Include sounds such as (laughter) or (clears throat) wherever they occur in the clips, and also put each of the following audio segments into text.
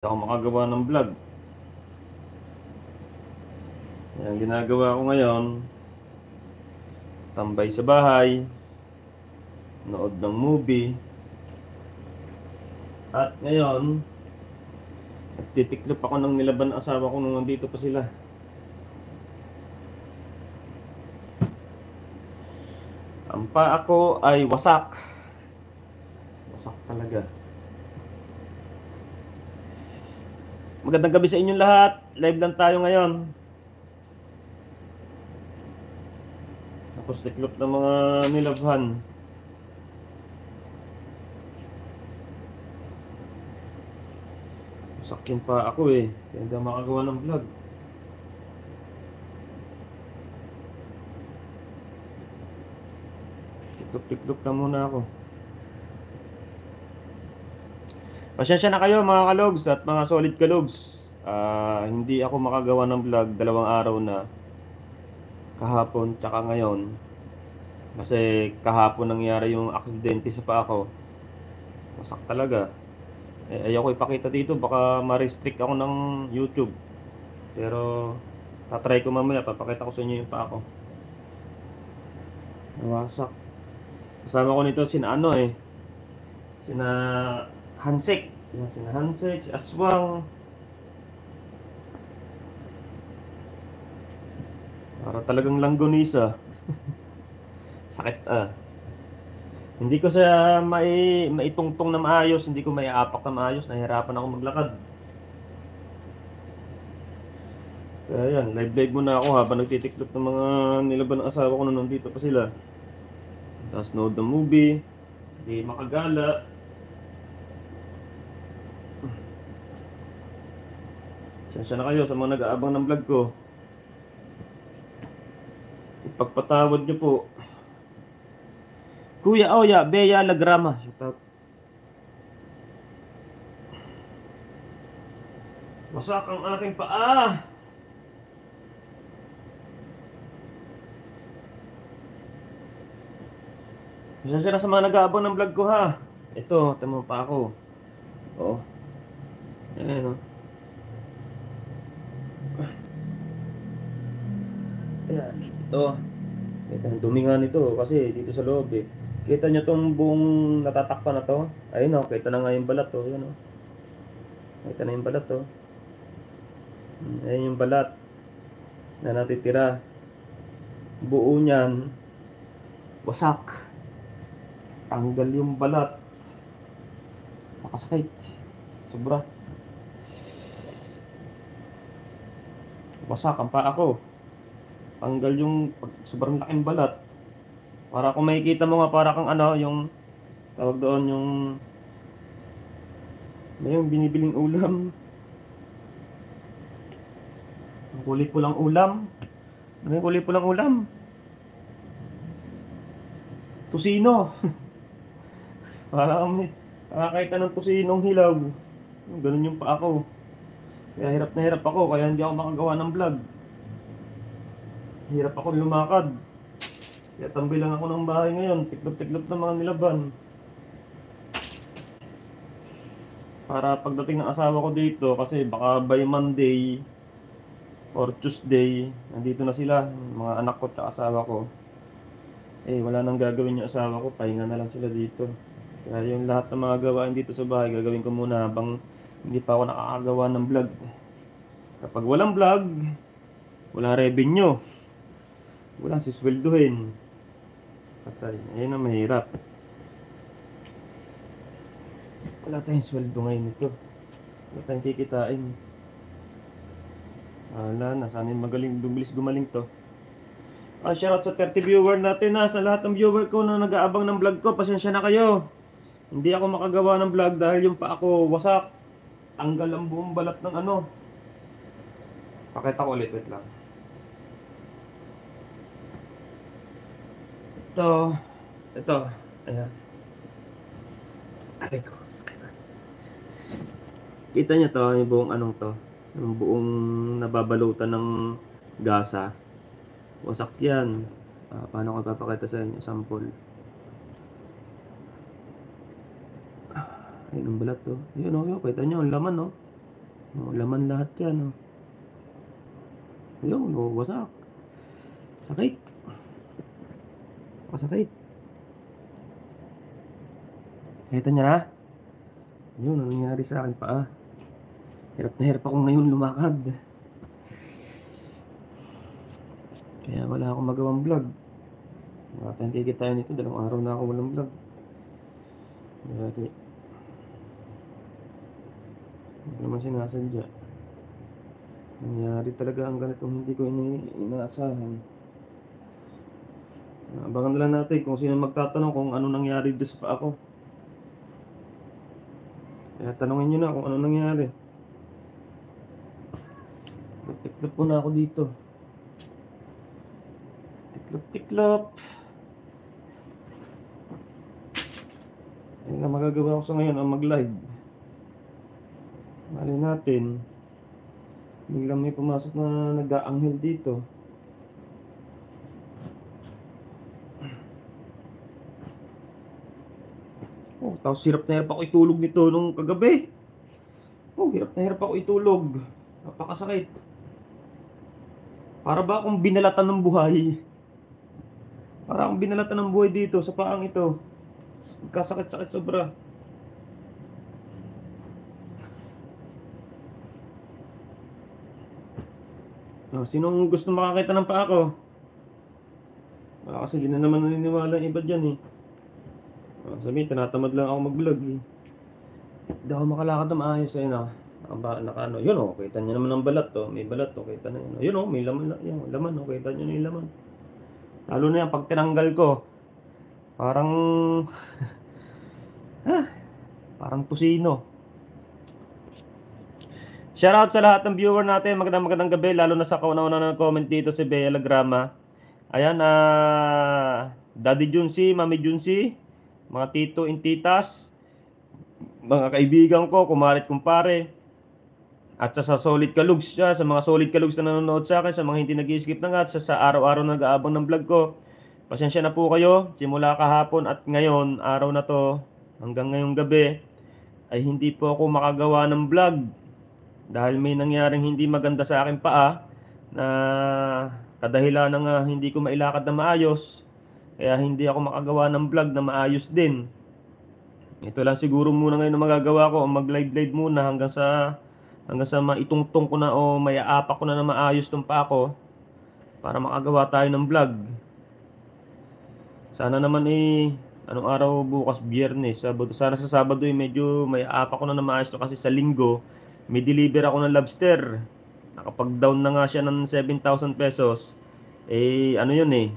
Ako makagawa ng vlog. Kaya ang ginagawa ko ngayon, tambay sa bahay, nood ng movie, at ngayon, nagtitiklop ako ng nilaban ng asawa ko nung nandito pa sila. Ang paa ko ay wasak. Wasak talaga. Magandang gabi sa inyong lahat. Live lang tayo ngayon. Tapos tiklop ng mga nilabhan. Sakyan pa ako eh. Kaya hindi makagawa ng vlog. Tiklop-tiklop na muna ako. Pasensya na kayo mga kalogs at mga solid kalogs. Ah, hindi ako makagawa ng vlog dalawang araw na kahapon tsaka ngayon. Kasi kahapon nangyari yung aksidente sa paa ko. Masak talaga. Eh, ayoko ipakita dito baka ma-restrict ako ng YouTube. Pero tatry ko mamaya papakita ko sa inyo yung paa ko. Nawasak. Kasama ko nito sin ano eh. Sina Hansek. Yan, sina Hansek, si Aswang. Para talagang langgonisa. (laughs) Sakit ah. Hindi ko sa mai maitungtong na maayos, hindi ko maiapak na maayos, nahihirapan ako maglakad. Kaya yan, live live muna ako habang nagtitiklop ng mga nilaban ng asawa ko na nandito pa sila. Tapos nood ng movie, hindi makagala. Sensya na kayo sa mga nag-aabang ng vlog ko. Ipagpatawad niyo po. Kuya Oya, Bea Lagrama. Shout out. Wasak ang aking paa. Pasensya na sa mga nag-aabang ng vlog ko ha. Ito, tamo pa ako. Oo. Ayan o. ito. Ito, ang dumi nga nito kasi dito sa loob eh. Kita nyo tong buong natatakpan na to? Ayun o, kita na nga yung balat to. Ayan o. Kita na yung balat to. Hmm, Ayan yung balat na natitira. Buo niyan, wasak. Tanggal yung balat. Nakasakit. Sobra. Wasak ang paa ko. Tanggal yung sobrang laking balat. Para kung makikita mo nga para kang ano, yung tawag doon yung may yung binibiling ulam. Ang kulay pulang ulam. Ano yung kulay pulang ulam? Tusino. (laughs) Para kami nakakita ng tusinong hilaw. Ganun yung pa ako. Kaya hirap na hirap ako, kaya hindi ako makagawa ng vlog. Hirap ako lumakad. Kaya tambay lang ako ng bahay ngayon. Tiklop-tiklop ng mga nilaban. Para pagdating ng asawa ko dito, kasi baka by Monday or Tuesday, nandito na sila, mga anak ko at asawa ko. Eh, wala nang gagawin yung asawa ko, pahinga na lang sila dito. Kaya yung lahat ng mga gawain dito sa bahay, gagawin ko muna habang hindi pa ako nakakagawa ng vlog. Kapag walang vlog, walang revenue. Walang sisweldohin. Patay. Ayun ang mahirap. Wala tayong sweldo ngayon nito. Wala tayong kikitain. Wala na. Sana magaling, dumilis gumaling to. Ah, shoutout sa 30 viewer natin ha. Sa lahat ng viewer ko na nag-aabang ng vlog ko, pasensya na kayo. Hindi ako makagawa ng vlog dahil yung pa ako wasak. Tanggal ang buong balat ng ano. Pakita ko ulit, wait lang. Ito. Ito. Ayan. Aray ko. Kita niyo to, yung buong anong to. Yung buong nababalutan ng gasa. Wasak yan. Ah, paano ko papakita sa inyo? Sample. Ayun ang balat to. Yun o, yun. Kita nyo, ang laman no. Oh, laman lahat yan. Oh. Ayun, oh, wasak. Sakit. Masakit. Kita niya na? Yun, ano nangyari sa akin pa Hirap na hirap ako ngayon lumakad. Kaya wala akong magawang vlog. Nakatang tayo nito, dalawang araw na ako walang vlog. Dati. Hindi naman sinasadya. Nangyari talaga ang ganitong hindi ko ini inaasahan. Abangan lang natin kung sino magtatanong kung ano nangyari doon sa ako. Kaya tanongin nyo na kung ano nangyari. Tiklop po na ako dito. Tiklop, tiklop. Ayun na magagawa ko sa ngayon ang mag-live. Mali natin. Biglang may pumasok na nag-aanghel dito. Oh, tapos hirap na hirap ako itulog nito nung kagabi. Oh, hirap na hirap ako itulog. Napakasakit. Para ba akong binalatan ng buhay? Para akong binalatan ng buhay dito sa paang ito. Kasakit-sakit sobra. Oh, sinong gusto makakita ng paa ko? Wala kasi hindi na naman naniniwala iba dyan eh. Oh, sabihin, tinatamad lang ako mag-vlog eh. Hindi ako makalakad na maayos ayun ah. Naka, naka ano, yun oh, kita nyo naman ang balat to. May balat to, kita na yun. oh. Yun oh, may laman, na- yun, laman oh, kita nyo na yung laman. Lalo na yan, pag tinanggal ko, parang, (laughs) ah, parang tusino. Shoutout sa lahat ng viewer natin. Magandang magandang gabi. Lalo na sa kauna-una ng comment dito si Bea Lagrama. Ayan, ah, Daddy Junsi, Mami Junsi, mga tito and titas, mga kaibigan ko, kumarit kumpare, at sa, sa solid kalugs siya, sa mga solid kalugs na nanonood sa akin, sa mga hindi nag-skip na nga, at sa, sa araw-araw na nag-aabang ng vlog ko. Pasensya na po kayo, simula kahapon at ngayon, araw na to, hanggang ngayong gabi, ay hindi po ako makagawa ng vlog. Dahil may nangyaring hindi maganda sa akin paa, na kadahilan ng ah, hindi ko mailakad na maayos, kaya hindi ako makagawa ng vlog na maayos din. Ito lang siguro muna ngayon na magagawa ko, mag-live live muna hanggang sa hanggang sa maitungtong ko na o may aapak ko na na maayos tong pa ako para makagawa tayo ng vlog. Sana naman eh anong araw bukas biyernes, Sabado. Sana sa Sabado eh medyo may aapak ko na na maayos kasi sa linggo may deliver ako ng lobster. Nakapag-down na nga siya ng 7,000 pesos. Eh ano yun eh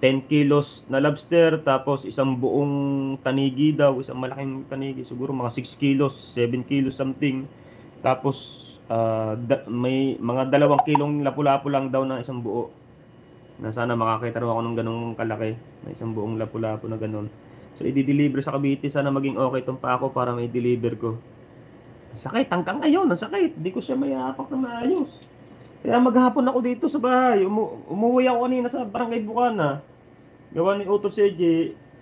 10 kilos na lobster tapos isang buong tanigi daw, isang malaking tanigi, siguro mga 6 kilos, 7 kilos something. Tapos ah, da- may mga dalawang kilong lapu-lapu lang daw na isang buo. Na sana makakita raw ako ng ganong kalaki, na isang buong lapu-lapu na ganon. So i-deliver sa Cavite, sana maging okay tong pa ako para may deliver ko. Sakit, hanggang ngayon, ang sakit. Hindi ko siya may apak na maayos. Kaya maghapon ako dito sa bahay. Umu umuwi ako kanina sa Barangay Bukana. Gawa ni Otto CJ,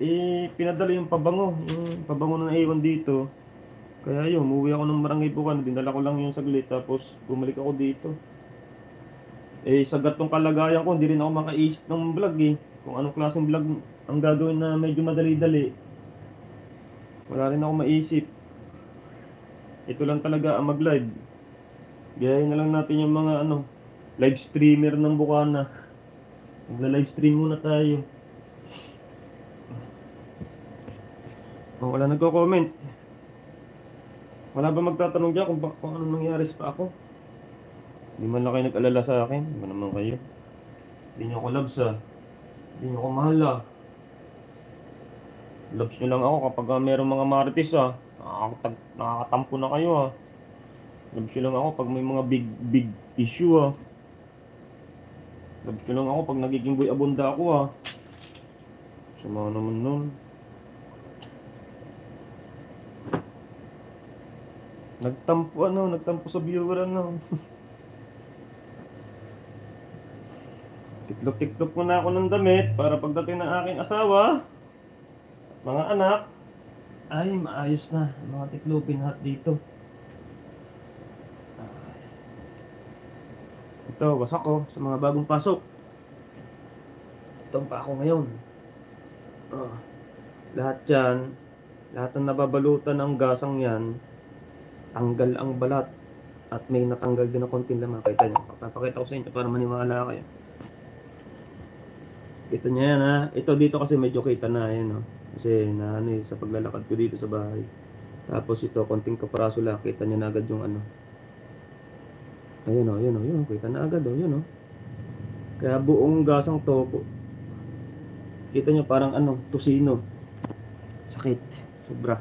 eh, pinadala yung pabango. Yung pabango na naiwan dito. Kaya yun, umuwi ako ng Barangay Bukana. Dinala ko lang yung saglit. Tapos bumalik ako dito. Eh, sa gatong kalagayan ko, hindi rin ako makaisip ng vlog eh. Kung anong klaseng vlog ang gagawin na medyo madali-dali. Wala rin ako maisip. Ito lang talaga ang mag-live. Gayahin na lang natin yung mga ano, live streamer ng Bukana. Magla-live stream muna tayo. Oh, wala nagko-comment. Wala ba magtatanong dyan kung, ba- kung ano nangyari sa pa ako? Hindi man lang kayo nag-alala sa akin. Hindi naman kayo. Hindi nyo ako loves ah. Hindi nyo ako mahal ah. Loves nyo lang ako kapag uh, merong mga marites ah. Nakakatag- nakakatampo na kayo ah. Loves nyo lang ako pag may mga big big issue ah. Loves nyo lang ako pag nagiging boy abunda ako ah. Sama naman nun. Nagtampo ano, nagtampo sa viewer ano. (laughs) Tiklop-tiklop ko na ako ng damit para pagdating ng aking asawa mga anak ay maayos na mga tiklopin lahat dito. Ito, wasak ko sa mga bagong pasok. Ito pa ako ngayon. Ah, lahat yan, lahat ng nababalutan ng gasang yan, tanggal ang balat. At may natanggal din na konting laman. Kita nyo. Papakita ko sa inyo para maniwala kayo. Kita nyo yan ha. Ito dito kasi medyo kita na. Yan, no? Kasi na ano eh, sa paglalakad ko dito sa bahay. Tapos ito, konting kaparaso lang. Kita nyo na agad yung ano. Ayun o, yun o, yun o. Kita na agad o, yun o. Kaya buong gasang to, pu- kita nyo parang ano, tusino. Sakit. Sobra.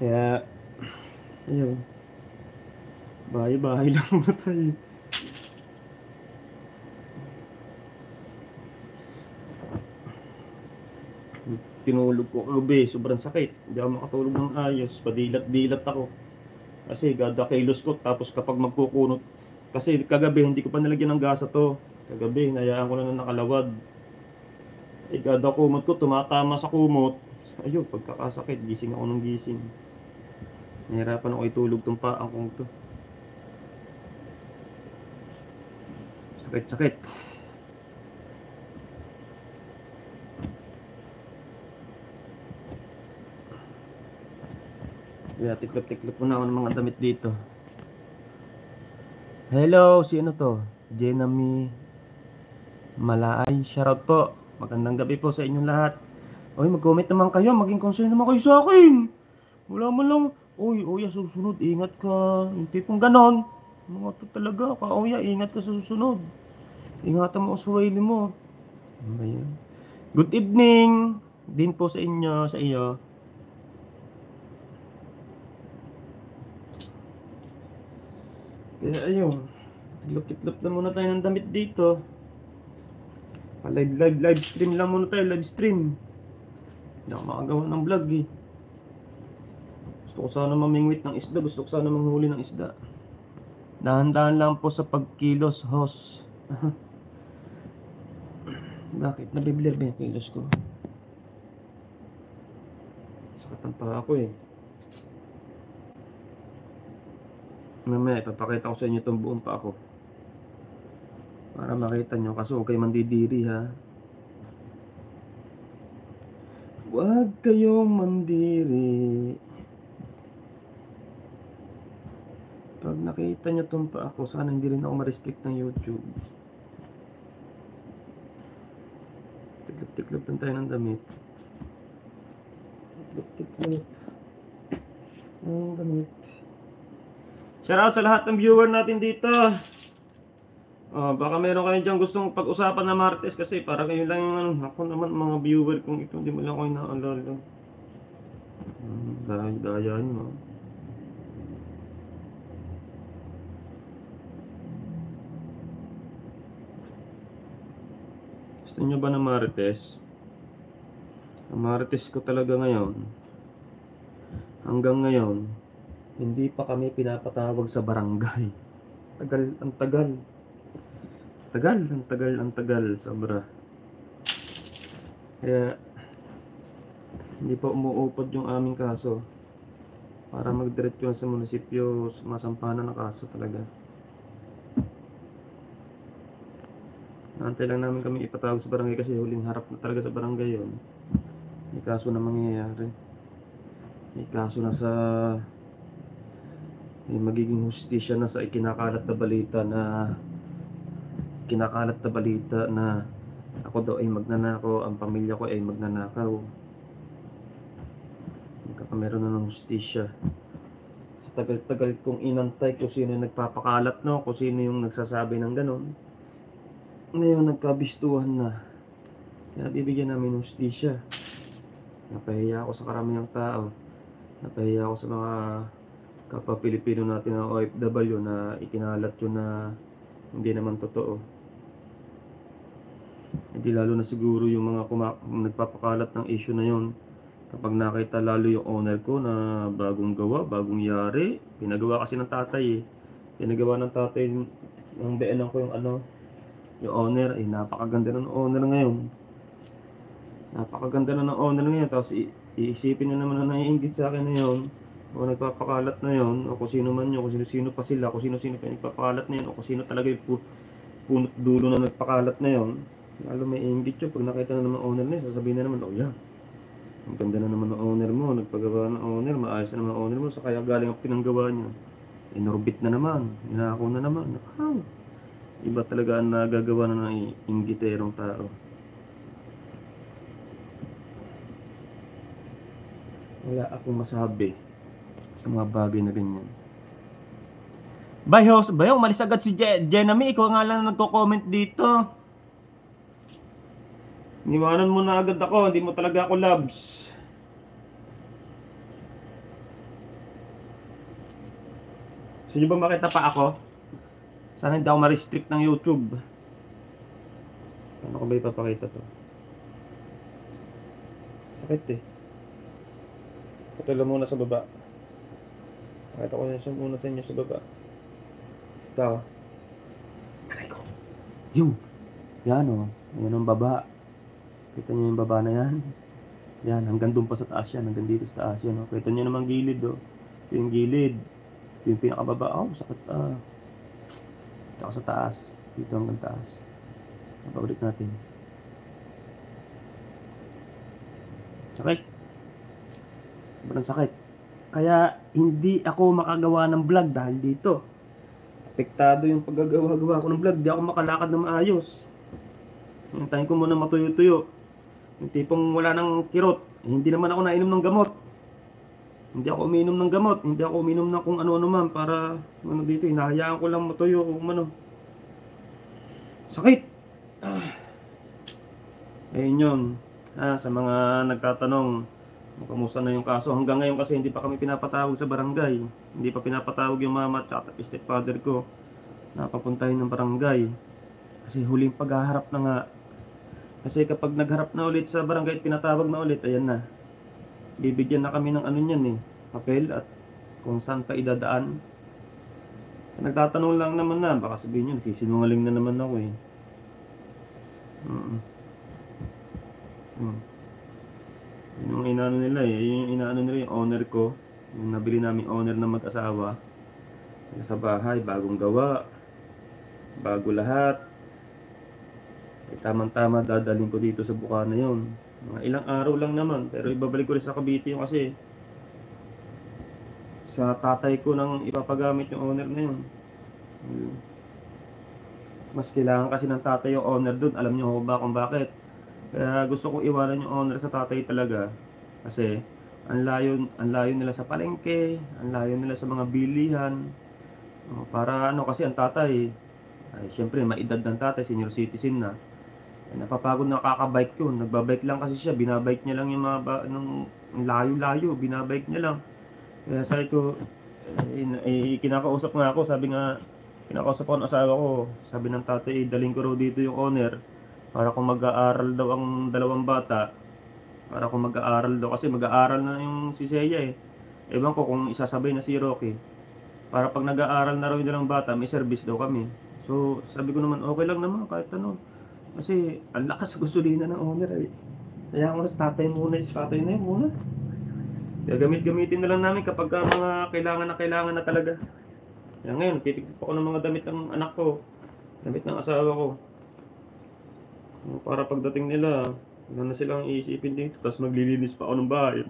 Kaya, ayun. Bahay-bahay (laughs) lang muna tayo. Tinulog ko kagabi, sobrang sakit. Hindi ako makatulog ng ayos. Padilat-dilat ako. Kasi gada kilos ko. Tapos kapag magkukunot, kasi kagabi hindi ko pa nilagyan ng gasa to. Kagabi, nayaan ko lang na nakalawad. Eh, gada kumot ko, tumatama sa kumot. Ayun, pagkakasakit, gising ako ng gising. Nahirapan ako itulog tong paang kong to. Sakit, sakit. Kaya tiklop-tiklop muna ako ng mga damit dito. Hello, sino to? Jenamy Malaay. Shoutout po. Magandang gabi po sa inyong lahat. Oy, mag-comment naman kayo. Maging concern naman kayo sa akin. Wala man lang. Uy, Oya, susunod. Ingat ka. Yung tipong ganon. Mga to talaga. Ka, Oya, ingat ka sa susunod. Ingatan mo ang sarili mo. Good evening. Din po sa inyo, sa iyo. Kaya ayun. Tiklop-tiklop na muna tayo ng damit dito. Live live live stream lang muna tayo, live stream. Hindi ako makagawa ng vlog eh. Gusto ko sana mamingwit ng isda, gusto ko sana manghuli ng isda. Dahan-dahan lang po sa pagkilos, host. (laughs) Bakit? Nabibler ba yung kilos ko? Sakatan pa ako eh. Mamaya, ipapakita ko sa inyo itong buong pa ako. Para makita nyo. Kaso kayo mandidiri ha. Huwag kayong mandiri. Pag nakita nyo itong pa ako, sana hindi rin ako ma-restrict ng YouTube. Tiklop-tiklop lang tayo ng damit. Tiklop-tiklop. Ng damit. Shoutout sa lahat ng viewer natin dito. Oh, baka meron kayo dyan gustong pag-usapan na Martes kasi para kayo lang yung ano, ako naman mga viewer kung ito hindi mo lang ako inaalala. Hmm, dahil daya nyo. Gusto nyo ba ng Martes? Ang Martes ko talaga ngayon. Hanggang ngayon, hindi pa kami pinapatawag sa barangay. Tagal, ang tagal. Tagal, ang tagal, ang tagal, sobra. Kaya, hindi pa umuupod yung aming kaso. Para magdiretso na sa munisipyo, masampahan na kaso talaga. Naantay lang namin kami ipatawag sa barangay kasi huling harap na talaga sa barangay yon. May kaso na mangyayari. May kaso na sa may magiging hustisya na sa ikinakalat na balita na kinakalat na balita na ako daw ay magnanakaw, ang pamilya ko ay magnanakaw. Magkakameron na ng hustisya. Sa tagal-tagal kong inantay kung sino yung nagpapakalat, no? Kung sino yung nagsasabi ng ganon. Ngayon nagkabistuhan na. Kaya bibigyan namin hustisya. Napahiya ako sa karamihang tao. Napahiya ako sa mga kapwa Pilipino natin na OFW na ikinalat yun na hindi naman totoo. Hindi lalo na siguro yung mga nagpapakalat ng issue na yon kapag nakita lalo yung owner ko na bagong gawa, bagong yari, pinagawa kasi ng tatay eh. Pinagawa ng tatay ng BNN ko yung ano, yung owner, eh napakaganda ng owner ngayon. Napakaganda na ng owner ngayon, tapos iisipin nyo naman na naiingit sa akin na O nagpapakalat na yon o kung sino man yun, kung sino-sino pa sila, kung sino-sino pa nagpapakalat na yun, o kung sino talaga yung pu- punot dulo na nagpakalat na yon lalo may inggit yun. Pag nakita na naman owner na yun, sasabihin na naman, oh yeah, ang ganda na naman ng owner mo, nagpagawa ng owner, maayos na naman owner mo, sa kaya galing ang pinanggawa niya. Inorbit na naman, inako na naman, nakaw. Iba talaga ang nagagawa na ng inggiterong tao. Wala akong masabi sa mga bagay na ganyan. Bayos, bayo, umalis agad si Je Jenamy. Ikaw nga lang nagko-comment dito. Niwanan mo na agad ako, hindi mo talaga ako loves. Gusto nyo ba makita pa ako? Sana hindi ako ma-restrict ng YouTube. Paano ko ba ipapakita to? Sakit eh. Patuloy muna sa baba. Pakita ko na muna sa inyo sa baba. Ito. Aray ko. Yung. Yan o. Oh. Yan ang baba. Kita niyo yung baba na yan? Yan. Hanggang doon pa sa taas yan. Hanggang dito sa taas yan. Oh. Kita niyo naman gilid o. Oh. Ito yung gilid. Ito yung pinakababa. Oh, sakit ah. Tsaka sa taas. Dito hanggang taas. Mabaulit natin. Sakit. Sobrang sakit. Kaya hindi ako makagawa ng vlog dahil dito. Apektado yung paggagawa-gawa ko ng vlog. Di ako makalakad na maayos. Hintayin ko muna matuyo-tuyo. Yung tipong wala nang kirot. Eh, hindi naman ako nainom ng gamot. Hindi ako uminom ng gamot. Hindi ako uminom ng kung ano-ano man para ano dito. Hinahayaan ko lang matuyo o ano. Sakit. Ah. Ayun yun. Ah, sa mga nagtatanong kamusta na yung kaso. Hanggang ngayon kasi hindi pa kami pinapatawag sa barangay. Hindi pa pinapatawag yung mama at stepfather ko na papuntahin ng barangay. Kasi huling paghaharap na nga. Kasi kapag nagharap na ulit sa barangay at pinatawag na ulit, ayan na. Bibigyan na kami ng ano niyan eh, papel at kung saan pa idadaan. Sa nagtatanong lang naman na, baka sabihin nyo, nagsisinungaling na naman ako eh. Mm. Mm. Yung inaano nila eh, yun yung inaano nila yung owner ko, yung nabili namin owner na mag-asawa. Sa bahay, bagong gawa, bago lahat. Eh, tamang-tama dadalhin ko dito sa Bukana yon. Mga ilang araw lang naman, pero ibabalik ko rin sa Cavite yung kasi sa tatay ko nang ipapagamit yung owner na yun. Hmm. Mas kailangan kasi ng tatay yung owner doon. Alam niyo ba kung bakit? Kaya gusto ko iwanan yung owner sa tatay talaga. Kasi ang layo, ang layo nila sa palengke, ang layo nila sa mga bilihan. Para ano kasi ang tatay, ay syempre maedad ng tatay, senior citizen na. Ay, napapagod na kakabike yun. Nagbabike lang kasi siya, binabike niya lang yung mga ba, nung layo-layo, binabike niya lang. Kaya sabi ko, eh, eh, kinakausap nga ako, sabi nga, kinakausap ko ng asawa ko, sabi ng tatay, eh, daling ko raw dito yung owner, para kung mag-aaral daw ang dalawang bata, para kung mag-aaral daw, kasi mag-aaral na yung si Seiya eh. Ewan ko kung isasabay na si Rocky. Para pag nag-aaral na raw yung dalawang bata, may service daw kami. So, sabi ko naman, okay lang naman, kahit ano. Kasi, ang lakas (laughs) gasolina ng owner eh. Kaya ako sa tatay muna, sa tatay na yun muna. Kaya gamit-gamitin na lang namin kapag ka mga kailangan na kailangan na talaga. Kaya ngayon, titignan pa ako ng mga damit ng anak ko. Damit ng asawa ko. Para pagdating nila, wala na silang iisipin dito. Tapos maglilinis pa ako ng bahay.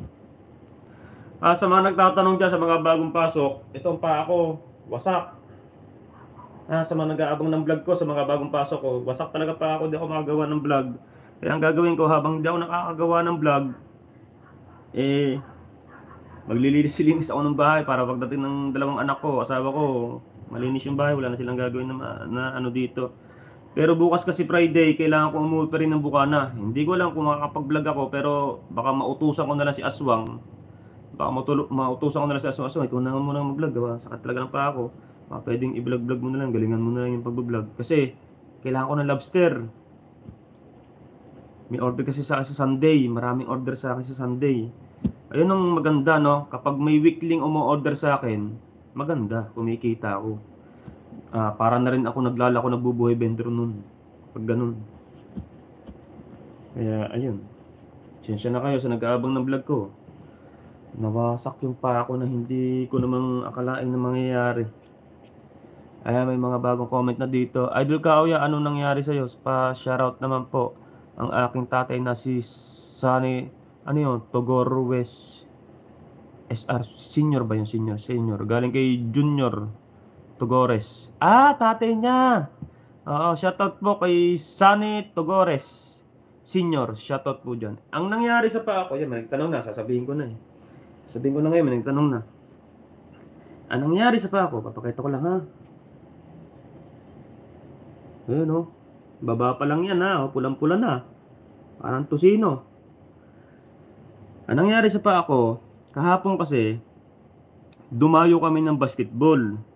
Ah, sa mga nagtatanong dyan sa mga bagong pasok, itong pa ako, wasak. Ah, sa mga nag-aabang ng vlog ko, sa mga bagong pasok ko, wasak talaga pa ako, di ako makagawa ng vlog. Kaya ang gagawin ko habang di ako nakakagawa ng vlog, eh, maglilinis-linis ako ng bahay para pagdating ng dalawang anak ko, asawa ko, malinis yung bahay, wala na silang gagawin na, na ano dito. Pero bukas kasi Friday, kailangan ko umuwi pa rin ng Bukana. Hindi ko alam kung makakapag-vlog ako, pero baka mautusan ko na lang si Aswang. Baka mautulo, mautusan ko na lang si Aswang. Aswang, ikaw na nga muna mag-vlog, gawa. Sakat talaga ng pa ako. Baka pwedeng i-vlog-vlog mo na lang, galingan mo na lang yung pag-vlog. Kasi, kailangan ko ng lobster. May order kasi sa akin sa Sunday. Maraming order sa akin sa Sunday. Ayun ang maganda, no? Kapag may weekling umu-order sa akin, maganda, kumikita ako. Ah, para na rin ako naglalako, nagbubuhay vendor nun. Pag ganun. Kaya, ayun. Sensya na kayo sa nag-aabang ng vlog ko. Nawasak yung paa ko na hindi ko namang akalain na mangyayari. Ayan, may mga bagong comment na dito. Idol Kauya, ano nangyari sa'yo? Pa-shoutout naman po ang aking tatay na si Sunny, ano yun, Togorwes SR, senior ba yung senior? Senior. Galing kay Junior Togores. Ah, tatay niya! Oo, shoutout po kay Sunny Togores. Senior, shoutout po dyan. Ang nangyari sa paa ko, yan, may nagtanong na, sasabihin ko na eh. Sabihin ko na ngayon, may nagtanong na. Ang nangyari sa paa ko, papakita ko lang ha. Ayun oh. Baba pa lang yan ha, oh, pulang-pula na. Parang tusino. Ang nangyari sa paa ko, kahapon kasi, dumayo kami ng basketball.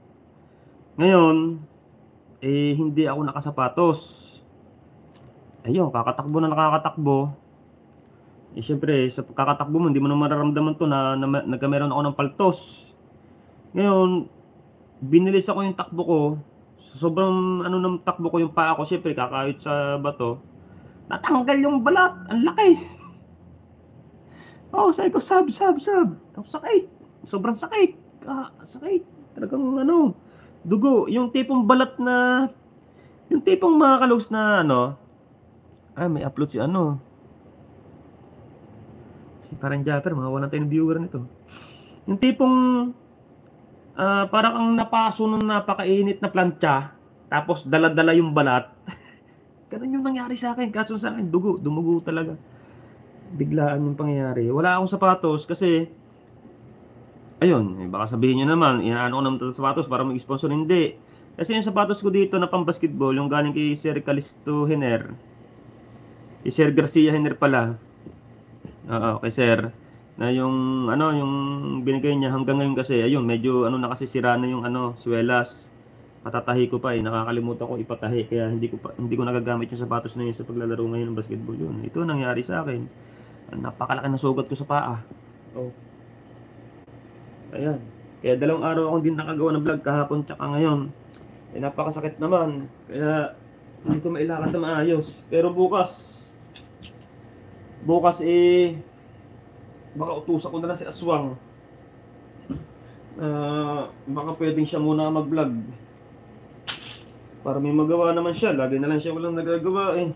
Ngayon, eh, hindi ako nakasapatos. Ayun, kakatakbo na nakakatakbo. Eh, syempre, sa kakatakbo mo, hindi mo na mararamdaman to na, na, na nagkameron ako ng paltos. Ngayon, binilis ako yung takbo ko. Sobrang ano ng takbo ko yung paa ko, syempre, kakayot sa bato. Natanggal yung balat. Ang laki. Oh, sabi ko, sab, sab, sab. Ang sakit. Sobrang sakit. Ah, sakit. Talagang ano, dugo. Yung tipong balat na, yung tipong mga kalus na ano, ay, may upload si ano. Si Karen Japper, mawawalan tayo ng viewer nito. Yung tipong, ah, parang ang napaso nung napakainit na plancha, tapos dala-dala yung balat. (laughs) Ganun yung nangyari sa akin. Kaso sa akin, dugo. Dumugo talaga. Biglaan yung pangyayari. Wala akong sapatos kasi, ayun, baka sabihin nyo naman, inaano ko naman ito sa sapatos para mag-sponsor. Hindi. Kasi yung sapatos ko dito na pang basketball, yung galing kay Sir Calisto Hener, kay Sir Garcia Hener pala, Oo, kay Sir, na yung, ano, yung binigay niya hanggang ngayon kasi, ayun, medyo, ano na kasi sira na yung, ano, swelas. Patatahi ko pa eh, nakakalimutan ko ipatahi, kaya hindi ko pa, hindi ko nagagamit yung sapatos na yun sa paglalaro ngayon ng basketball yun. Ito ang nangyari sa akin. Napakalaki na sugat ko sa paa. Oh. Ayan. Kaya dalawang araw akong din nakagawa ng vlog kahapon tsaka ngayon. Eh, napakasakit naman. Kaya hindi ko mailakad na maayos. Pero bukas, bukas eh, baka utusan ko na lang si Aswang. Ah, baka pwedeng siya muna mag-vlog. Para may magawa naman siya. Lagi na lang siya walang nagagawa eh.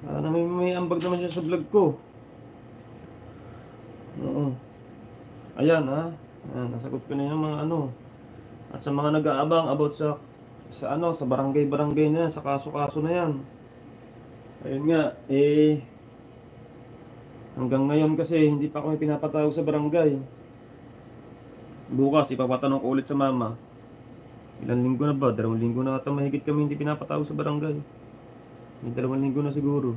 Para may, may ambag naman siya sa vlog ko. Oo. Ayan ha. Ayan, nasagot ko na yung mga ano. At sa mga nag-aabang about sa sa ano, sa barangay-barangay na yan, sa kaso-kaso na yan. Ayun nga, eh hanggang ngayon kasi hindi pa kami pinapatawag sa barangay. Bukas ipapatanong ko ulit sa mama. Ilang linggo na ba? Dalawang linggo na ata mahigit kami hindi pinapatawag sa barangay. May dalawang linggo na siguro.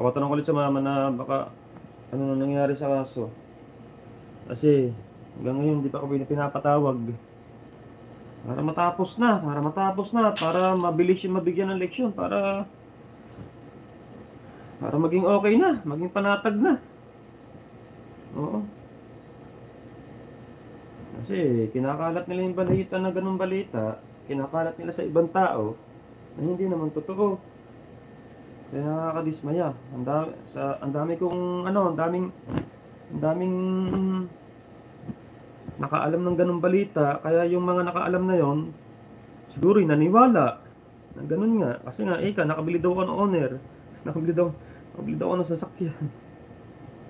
Papatanong ko ulit sa mama na baka ano na nangyari sa kaso. Kasi hanggang ngayon hindi pa kami pinapatawag. Para matapos na, para matapos na, para mabilis yung mabigyan ng leksyon, para para maging okay na, maging panatag na. Oo. Kasi kinakalat nila yung balita na ganun balita, kinakalat nila sa ibang tao na hindi naman totoo. Kaya nakakadismaya. Ang dami, sa ang dami kong ano, ang daming ang daming nakaalam ng ganung balita, kaya yung mga nakaalam na yon siguro naniwala na ganun nga. Kasi nga, ika, nakabili daw ako ng owner. (laughs) Nakabili daw, nakabili daw ako ng sasakyan.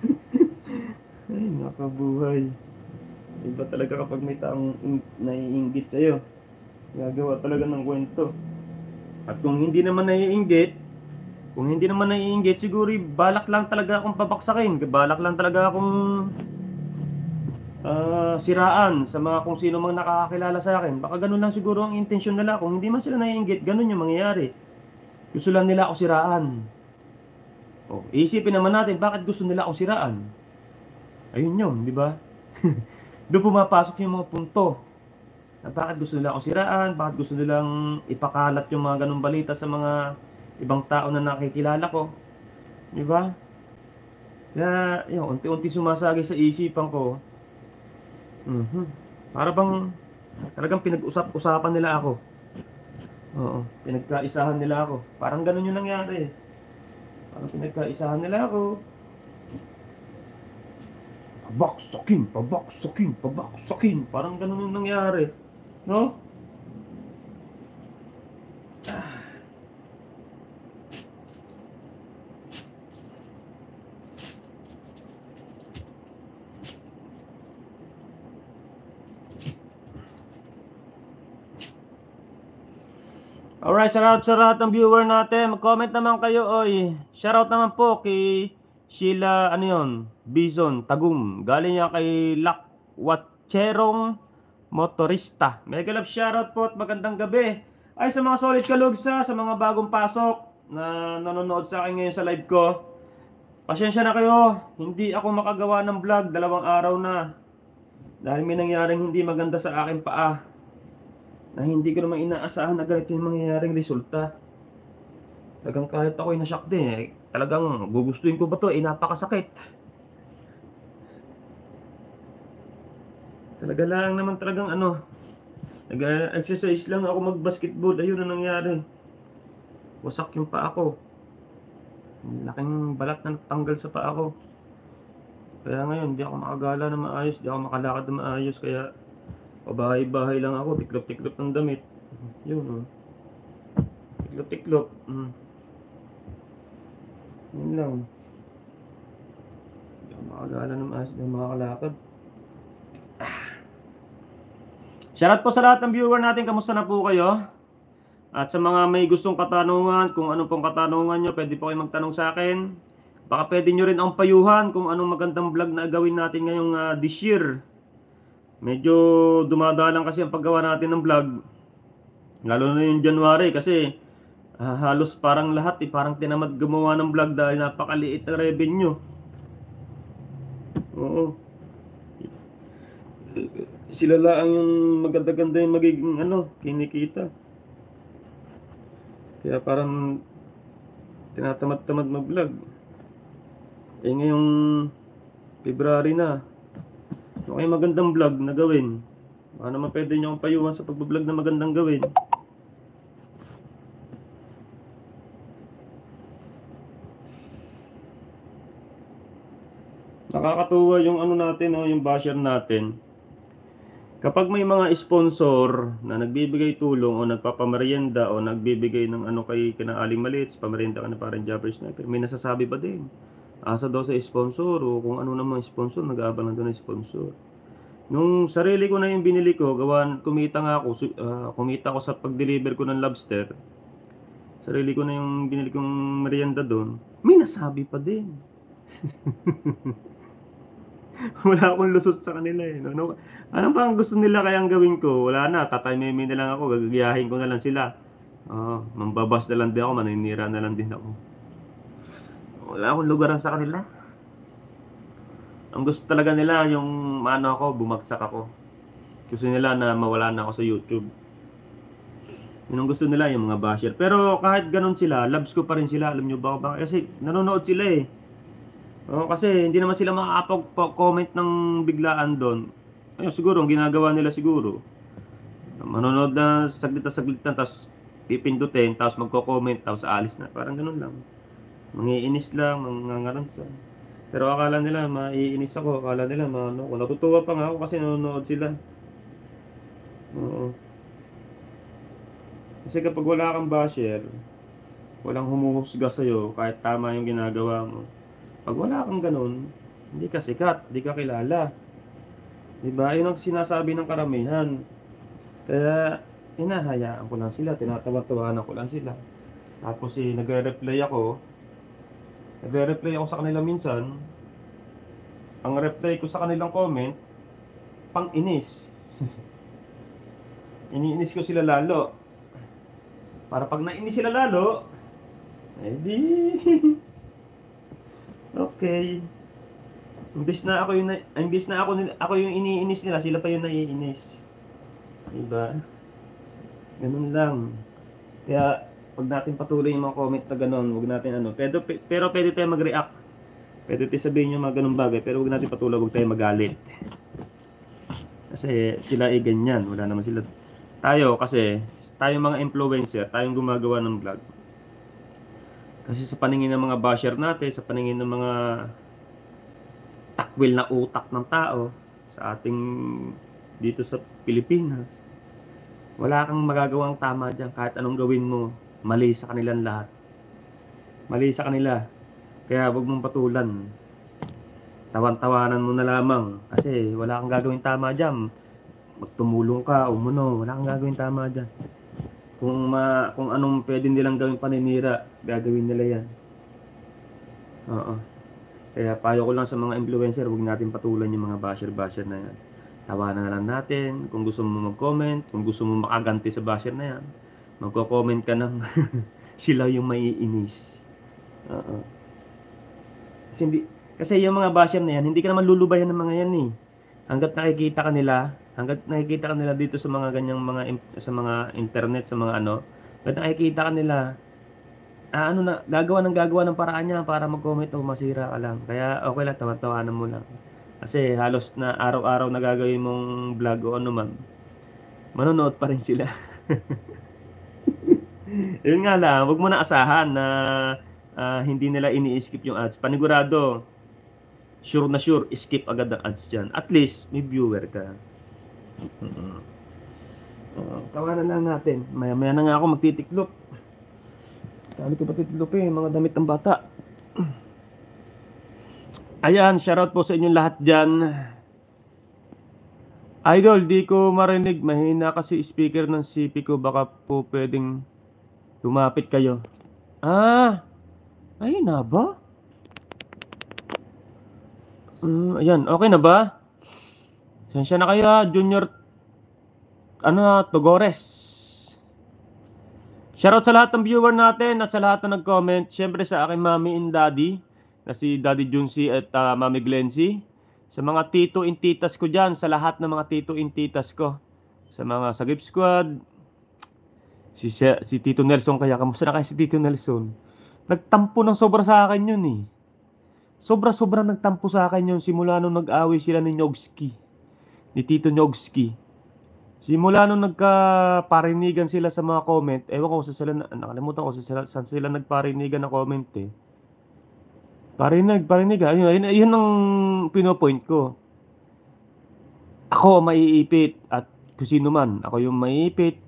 (laughs) Ay, nakabuhay. Iba talaga kapag may taong in- naiinggit sa'yo. Gagawa talaga ng kwento. At kung hindi naman naiinggit, kung hindi naman naiinggit, siguro balak lang talaga akong pabaksakin. Balak lang talaga akong ah, siraan sa mga kung sino mang nakakakilala sa akin. Baka ganun lang siguro ang intensyon nila. Kung hindi man sila naiinggit, ganun yung mangyayari. Gusto lang nila ako siraan. O, iisipin naman natin, bakit gusto nila akong siraan? Ayun yun, di ba? (laughs) Doon pumapasok yung mga punto. Na bakit gusto nila akong siraan, bakit gusto nilang ipakalat yung mga ganung balita sa mga ibang tao na nakikilala ko. Di ba? Kaya, yun, unti-unti sumasagi sa isipan ko. Mhm. Para bang talagang pinag-usap-usapan nila ako. Oo, pinagkaisahan nila ako. Parang ganun yung nangyari. Parang pinagkaisahan nila ako. pabaksakin, pabaksakin, pabaksakin. Parang ganun yung nangyari. No? Alright, shoutout sa lahat ng viewer natin. Mag-comment naman kayo, oy. Shoutout naman po kay Sheila, ano yun, Bison, Tagum. Galing niya kay Lakwatcherong Motorista. Mega love shoutout po at magandang gabi. Ay, sa mga solid kalugsa, sa mga bagong pasok na nanonood sa akin ngayon sa live ko. Pasensya na kayo, hindi ako makagawa ng vlog dalawang araw na. Dahil may nangyaring hindi maganda sa aking paa na hindi ko naman inaasahan na ganito yung mangyayaring resulta. Talagang kahit ako'y nashock din eh, talagang gugustuhin ko ba to eh, napakasakit. Talaga lang naman talagang ano, nag-exercise lang ako mag-basketball, ayun ang nangyari. Wasak yung paa ko. Laking balat na natanggal sa paa ko. Kaya ngayon, hindi ako makagala na maayos, hindi ako makalakad na maayos, kaya Pabahay-bahay lang ako, tiklop-tiklop ng damit. Yun, oh. Tiklop-tiklop. Mm. Yun lang. Hindi ako makagala ng ako makakalakad. Ah. Shoutout po sa lahat ng viewer natin, kamusta na po kayo? At sa mga may gustong katanungan, kung ano pong katanungan nyo, pwede po kayo magtanong sa akin. Baka pwede nyo rin ang payuhan kung anong magandang vlog na gawin natin ngayong uh, this year. Medyo dumadalang kasi ang paggawa natin ng vlog. Lalo na yung January kasi uh, halos parang lahat eh, parang tinamad gumawa ng vlog dahil napakaliit na revenue. Oo. Sila lang yung maganda-ganda yung magiging ano, kinikita. Kaya parang tinatamad-tamad mag-vlog. Eh ngayong February na, Okay, magandang vlog na gawin. Baka naman pwede nyo akong payuhan sa pagbablog na magandang gawin. Nakakatuwa yung ano natin, oh, yung basher natin. Kapag may mga sponsor na nagbibigay tulong o nagpapamerienda o nagbibigay ng ano kay kinaaling maliit, pamerienda ka na parang Jabber Sniper, may nasasabi ba din? Asa daw sa sponsor o kung ano namang sponsor, nag-aabang doon ng sponsor. Nung sarili ko na yung binili ko, gawan, kumita nga ako, uh, kumita ako sa pag-deliver ko ng lobster. Sarili ko na yung binili kong merienda doon. May nasabi pa din. (laughs) Wala akong lusot sa kanila eh. No? No? Ano ba ang gusto nila kayang gawin ko? Wala na, tatay meme na lang ako, gagayahin ko na lang sila. Oh, mambabas na lang din ako, maninira na lang din ako. Wala akong lugaran sa kanila. Ang gusto talaga nila yung ano ako, bumagsak ako. Gusto nila na mawala na ako sa YouTube. Yun ang gusto nila, yung mga basher. Pero kahit ganun sila, loves ko pa rin sila. Alam nyo ba? ba? Kasi nanonood sila eh. Oh, kasi hindi naman sila makakapag-comment ng biglaan doon. Ayun, siguro, ang ginagawa nila siguro. Manonood na saglit na saglit na, tapos pipindutin, tapos magko-comment, tapos alis na. Parang ganun lang. Mangiinis lang, mangangaransa. Pero akala nila, maiinis ako. Akala nila, ano, ko. Natutuwa pa nga ako kasi nanonood sila. Oo. Kasi kapag wala kang basher, walang humuhusga sa'yo kahit tama yung ginagawa mo. Pag wala kang ganun, hindi ka sikat, hindi ka kilala. Diba? Yun ang sinasabi ng karamihan. Kaya, hinahayaan ko lang sila, tinatawa-tawanan ko lang sila. Tapos eh, nagre-reply ako, Nagre-reply ako sa kanila minsan. Ang reply ko sa kanilang comment, pang inis. (laughs) Iniinis ko sila lalo. Para pag nainis sila lalo, edi (laughs) okay. Imbis na ako yung imbis na ako ako yung iniinis nila, sila pa yung naiinis. Diba? Ganun lang. Kaya Huwag natin patuloy yung mga comment na gano'n. Huwag natin ano. Pero, pero pwede tayo mag-react. Pwede tayo sabihin yung mga ganung bagay. Pero huwag natin patuloy. Huwag tayo magalit. Kasi sila ay ganyan. Wala naman sila. Tayo kasi, tayong mga influencer, tayong gumagawa ng vlog. Kasi sa paningin ng mga basher natin, sa paningin ng mga takwil na utak ng tao sa ating dito sa Pilipinas. Wala kang magagawang tama diyan kahit anong gawin mo, mali sa kanilang lahat. Mali sa kanila. Kaya wag mong patulan. Tawan-tawanan mo na lamang kasi wala kang gagawin tama diyan. Magtumulong ka, umuno, wala kang gagawin tama diyan. Kung ma, kung anong pwede nilang gawin paninira, gagawin nila 'yan. Oo. Kaya payo ko lang sa mga influencer, huwag natin patulan yung mga basher-basher na yan. Tawanan na lang natin. Kung gusto mo mag-comment, kung gusto mo makaganti sa basher na yan, magko-comment ka ng (laughs) sila yung maiinis. Oo. Kasi, hindi, kasi yung mga basher na yan, hindi ka naman lulubayan ng mga yan eh. Hanggat nakikita ka nila, hanggat nakikita ka nila dito sa mga ganyang mga sa mga internet, sa mga ano, hanggat nakikita ka nila, ah, ano na, gagawa ng gagawa ng paraan niya para mag-comment o masira ka lang. Kaya okay lang, tawa-tawanan mo lang. Kasi halos na araw-araw na gagawin mong vlog o ano man, manonood pa rin sila. (laughs) Yun nga lang, wag mo na asahan na ah, hindi nila ini-skip yung ads. Panigurado, sure na sure, skip agad ang ads dyan. At least, may viewer ka. Mm-mm. Uh, tawanan lang natin. Maya-maya na nga ako magtitiklop. Dami ko pa titlop eh, mga damit ng bata. Ayan, shoutout po sa inyong lahat dyan. Idol, di ko marinig. Mahina kasi speaker ng CP ko. Baka po pwedeng lumapit kayo. Ah, ay na ba? Mm, ayan, okay na ba? Sensya na kayo, ah, Junior ano, Togores. Shoutout sa lahat ng viewer natin at sa lahat na nag-comment. Siyempre sa aking mami and daddy, na si Daddy Junsi at ah, Mami Glency. Sa mga tito and titas ko dyan, sa lahat ng mga tito and titas ko. Sa mga Sagip Squad, si, si, si Tito Nelson kaya, kamusta na kaya si Tito Nelson? Nagtampo ng sobra sa akin yun eh. Sobra-sobra nagtampo sa akin yun simula nung nag-away sila ni Nyogski. Ni Tito Nyogski. Simula nung nagka-parinigan sila sa mga comment, ewan ko sa sila, na- nakalimutan ko sa sila, saan sila nagparinigan na comment eh. Parinig, parinig ah. Yun, yun, yun ang pinopoint ko. Ako ang maiipit at kung sino man. Ako yung maiipit.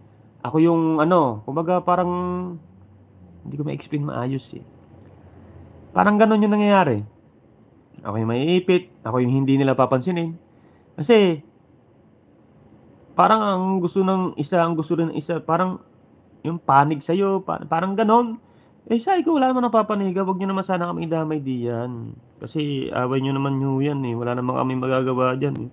Ako yung ano, kumbaga parang hindi ko ma-explain maayos eh. Parang ganun yung nangyayari. Ako yung maiipit. Ako yung hindi nila papansinin. Kasi parang ang gusto ng isa, ang gusto rin ng isa, parang yung panig sa'yo, pa- parang ganon. Eh, sabi ko, wala naman napapaniga. Huwag nyo naman sana kami damay diyan. Kasi away nyo naman nyo yan eh. Wala naman kami magagawa dyan eh.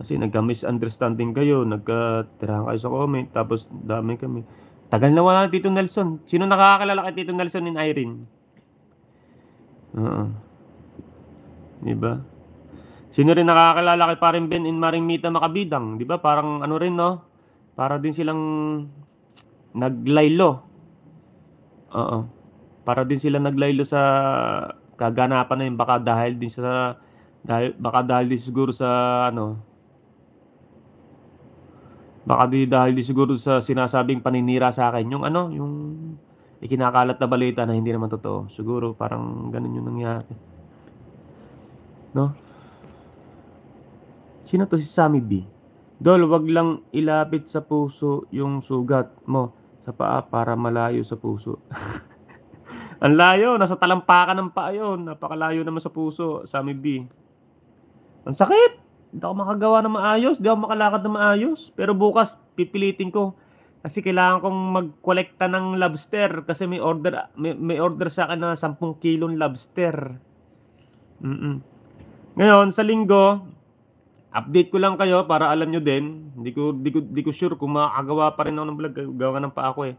Kasi nagka-misunderstanding kayo, nagka-tirahan kayo sa comment, tapos dami kami. Tagal na wala Tito Nelson. Sino nakakakilala kay Tito Nelson and Irene? Oo. Diba? Sino rin nakakakilala kay Paring Ben and Maring Mita Makabidang? Diba? Parang ano rin, no? Para din silang naglaylo. Oo. Para din sila naglaylo sa kaganapan na yun. Baka dahil din sa dahil baka dahil din siguro sa ano baka di dahil din siguro sa sinasabing paninira sa akin. Yung ano yung ikinakalat na balita na hindi naman totoo. Siguro parang ganun yung nangyari. No? Sino to si Sammy B? Dol wag lang ilapit sa puso yung sugat mo sa paa para malayo sa puso (laughs) ang layo nasa talampakan ng paa yun napakalayo naman sa puso Sammy B ang sakit hindi ako makagawa na maayos, hindi ako makalakad na maayos. Pero bukas, pipilitin ko. Kasi kailangan kong magkolekta ng lobster. Kasi may order, may, may order sa akin na 10 kilong lobster. Mm-mm. Ngayon, sa linggo, update ko lang kayo para alam nyo din. Hindi ko, di ko, di ko sure kung makakagawa pa rin ako ng vlog. Gawa ng pa ako eh.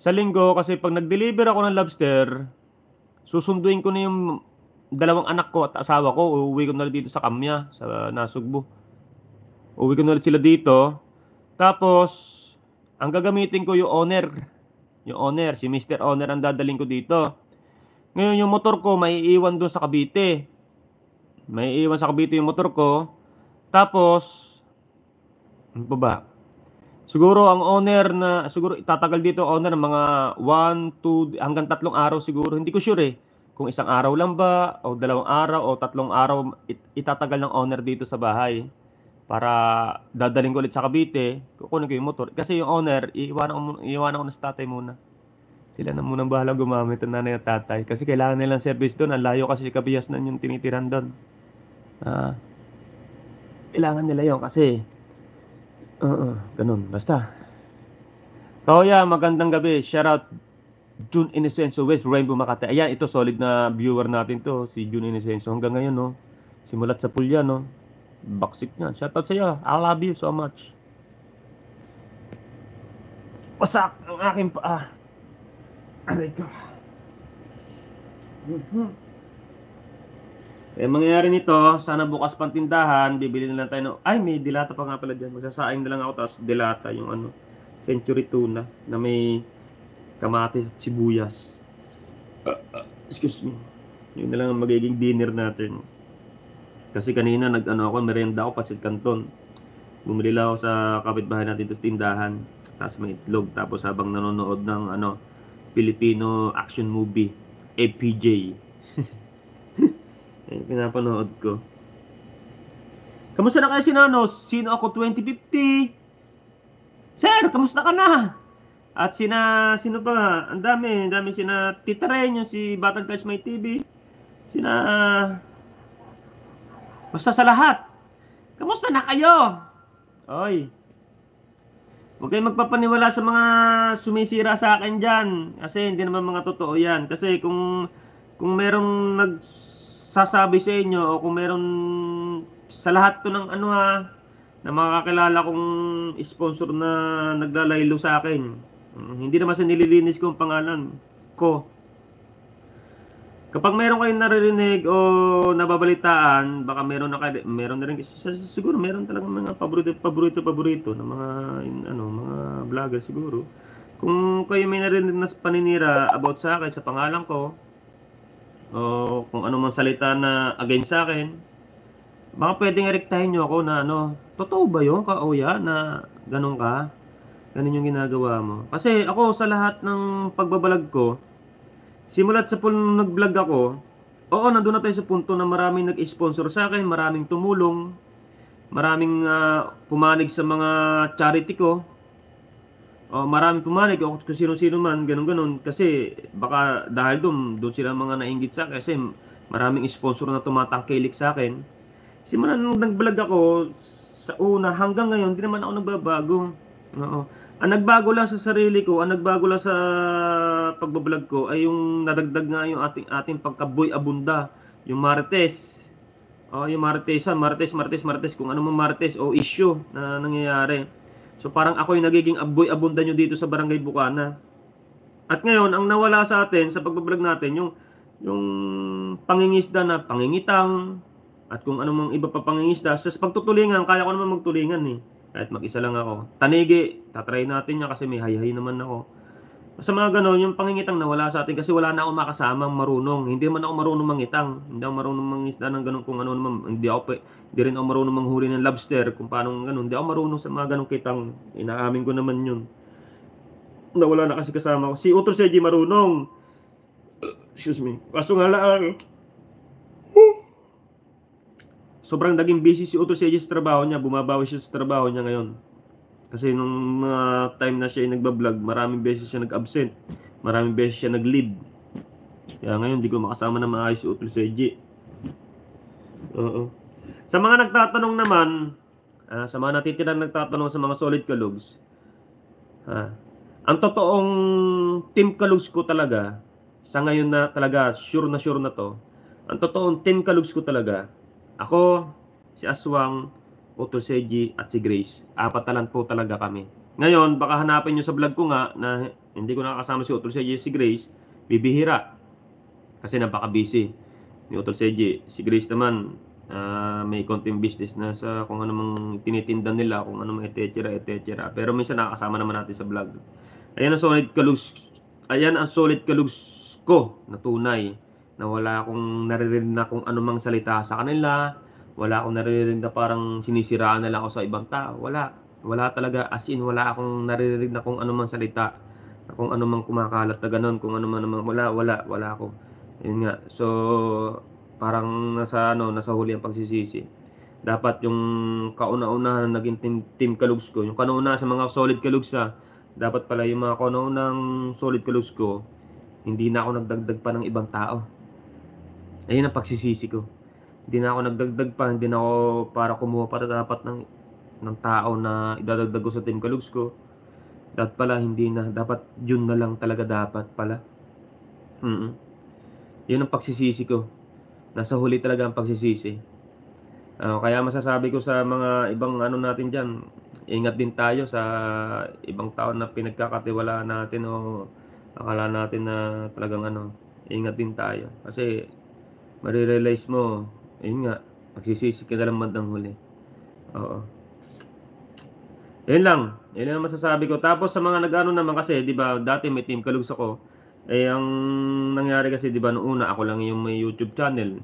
Sa linggo, kasi pag nag-deliver ako ng lobster, susunduin ko na yung dalawang anak ko at asawa ko, uuwi ko na dito sa Kamya, sa Nasugbu. Uuwi ko na sila dito. Tapos, ang gagamitin ko yung owner. Yung owner, si Mr. Owner ang dadaling ko dito. Ngayon, yung motor ko, may iwan doon sa Cavite. May iwan sa Cavite yung motor ko. Tapos, ano pa ba? Siguro ang owner na, siguro itatagal dito owner ng mga 1, 2, hanggang tatlong araw siguro. Hindi ko sure eh. kung isang araw lang ba o dalawang araw o tatlong araw it- itatagal ng owner dito sa bahay para dadaling ko ulit sa Cavite, kukunin ko yung motor. Kasi yung owner, iiwanan ko, iiwanan ko na sa tatay muna. Sila na muna bahala gumamit ng nanay at tatay. Kasi kailangan nilang service doon. Ang layo kasi kabiyas na yung tinitiran doon. Ah, kailangan nila yon kasi Oo, ganun. Basta. Kaya magandang gabi. Shout out June Inocencio West Rainbow Makati. Ayan, ito solid na viewer natin to, si June Inocencio. Hanggang ngayon, no. Simulat sa pulya, no. Baksik niya. Shout out sa iyo. I love you so much. Wasak ang aking paa. Aray ko. Mhm. Eh, mangyayari nito, sana bukas pang tindahan, bibili na lang tayo ng, ay, may dilata pa nga pala dyan. Magsasaing na lang ako, tapos dilata yung ano, century tuna, na may kamatis at sibuyas. Ah, excuse me. Yun na lang ang magiging dinner natin. Kasi kanina, nag, ano ako, merenda ako, pasit canton. Bumili lang ako sa kapitbahay natin sa tindahan. Tapos may itlog. Tapos habang nanonood ng, ano, Filipino action movie, APJ. Eh, pinapanood ko. Kamusta na kayo si Nanos? Sino ako 2050? Sir, kamusta ka na? At sina, sino pa? Ang dami, ang dami sina Tita Ren, yung si Batang Touch My TV. Sina, basta sa lahat. Kamusta na kayo? Oy. Huwag kayong magpapaniwala sa mga sumisira sa akin dyan. Kasi hindi naman mga totoo yan. Kasi kung, kung merong nagsasabi sa inyo o kung meron sa lahat to ng ano ha, na makakilala kong sponsor na naglalaylo sa akin. Mm, Hindi naman sa nililinis ko ang pangalan ko. Kapag meron kayong naririnig o nababalitaan, baka meron na kayo, meron na rin siguro meron talaga mga paborito paborito paborito ng mga in- ano, mga vlogger siguro. Kung kayo may narinig na paninira about sa akin sa pangalan ko o kung ano mang salita na against sa akin, baka pwedeng erektahin nyo ako na ano, totoo ba yun, kaoya, na ganun ka? Ganun yung ginagawa mo. Kasi ako sa lahat ng pagbabalag ko, simulat sa pun nag-vlog ako, oo, nandun na tayo sa punto na maraming nag-sponsor sa akin, maraming tumulong, maraming ah, pumanig sa mga charity ko, o maraming pumanig o kung sino-sino man, ganun-ganun. Kasi baka dahil doon, doon sila mga nainggit sa akin. Kasi maraming sponsor na tumatangkilik sa akin. Simula nung nag-vlog ako, sa una hanggang ngayon, hindi naman ako nagbabago. Oo. Ang nagbago lang sa sarili ko, ang nagbago lang sa pagbablog ko ay yung nadagdag nga yung ating ating pagkaboy abunda, yung Martes. Oh, yung Martesan, Martes, Martes, Martes, kung ano man Martes o issue na nangyayari. So parang ako yung nagiging aboy abunda nyo dito sa Barangay Bukana. At ngayon, ang nawala sa atin sa pagbablog natin, yung yung pangingisda na pangingitang at kung ano mang iba pa pangingisda. Sa pagtutulingan, kaya ko naman magtulingan eh. Kahit mag-isa lang ako. Tanigi, tatry natin niya kasi may hay-hay naman ako. Sa mga ganon, yung pangingitang nawala sa atin kasi wala na akong makasamang marunong. Hindi man ako marunong mangitang. Hindi ako marunong mangisda ng ganon kung ano naman. Hindi ako, hindi rin ako marunong manghuli ng lobster kung paano ganon. Hindi ako marunong sa mga ganong kitang. Inaamin ko naman yun. Nawala na kasi kasama ko. Si Utol Seji marunong. Excuse me. Kaso nga lang, sobrang naging busy si Utol Seji sa trabaho niya. Bumabawi siya sa trabaho niya ngayon. Kasi nung mga time na siya ay nagbablog, maraming beses siya nag-absent. Maraming beses siya nag-leave. Kaya ngayon, di ko makasama na maayos si Utol Seji. Oo. Sa mga nagtatanong naman, ah, sa mga natitirang nagtatanong sa mga solid kalugs, ah, ang totoong team kalugs ko talaga, sa ngayon na talaga, sure na sure na to, ang totoong team kalugs ko talaga, ako, si Aswang, Otto Seji, at si Grace. Apat na lang po talaga kami. Ngayon, baka hanapin nyo sa vlog ko nga na hindi ko nakakasama si Otto Seji si Grace, bibihira. Kasi napaka-busy ni Otto Seji. Si Grace naman, ah, may konting business na sa kung ano mang tinitinda nila, kung ano mang etc. etc. Pero minsan nakakasama naman natin sa vlog. Ayan ang solid kalugs. Ayan ang solid kalugs ko na tunay na wala akong naririnig na kung anumang salita sa kanila, wala akong naririnig na parang sinisiraan na lang ako sa ibang tao. Wala. Wala talaga. As in, wala akong naririnig na kung anumang salita. Kung anumang kumakalat na ganun. Kung ano man naman. Wala, wala. Wala ako. Yun nga. So, parang nasa ano, nasa huli ang pagsisisi. Dapat yung kauna-unahan na naging team, team kalugs ko, yung kauna sa mga solid kalugs ha, dapat pala yung mga kauna-unang solid kalugs ko, hindi na ako nagdagdag pa ng ibang tao. Ayun ang pagsisisi ko. Hindi na ako nagdagdag pa, hindi na ako para kumuha pa dapat ng ng tao na idadagdag ko sa team kalugs ko. Dapat pala hindi na, dapat June na lang talaga dapat pala. Mm. Yun ang pagsisisi ko. Nasa huli talaga ang pagsisisi. Uh, kaya masasabi ko sa mga ibang ano natin diyan, ingat din tayo sa ibang tao na pinagkakatiwalaan natin o akala natin na talagang ano, ingat din tayo. Kasi marirealize mo, yun nga, magsisisi ka na lang bandang huli. Oo. Yun lang. Yun lang masasabi ko. Tapos sa mga nagano naman kasi, di ba, dati may team kalugs ako. Eh, ang nangyari kasi, di ba, noong una, ako lang yung may YouTube channel.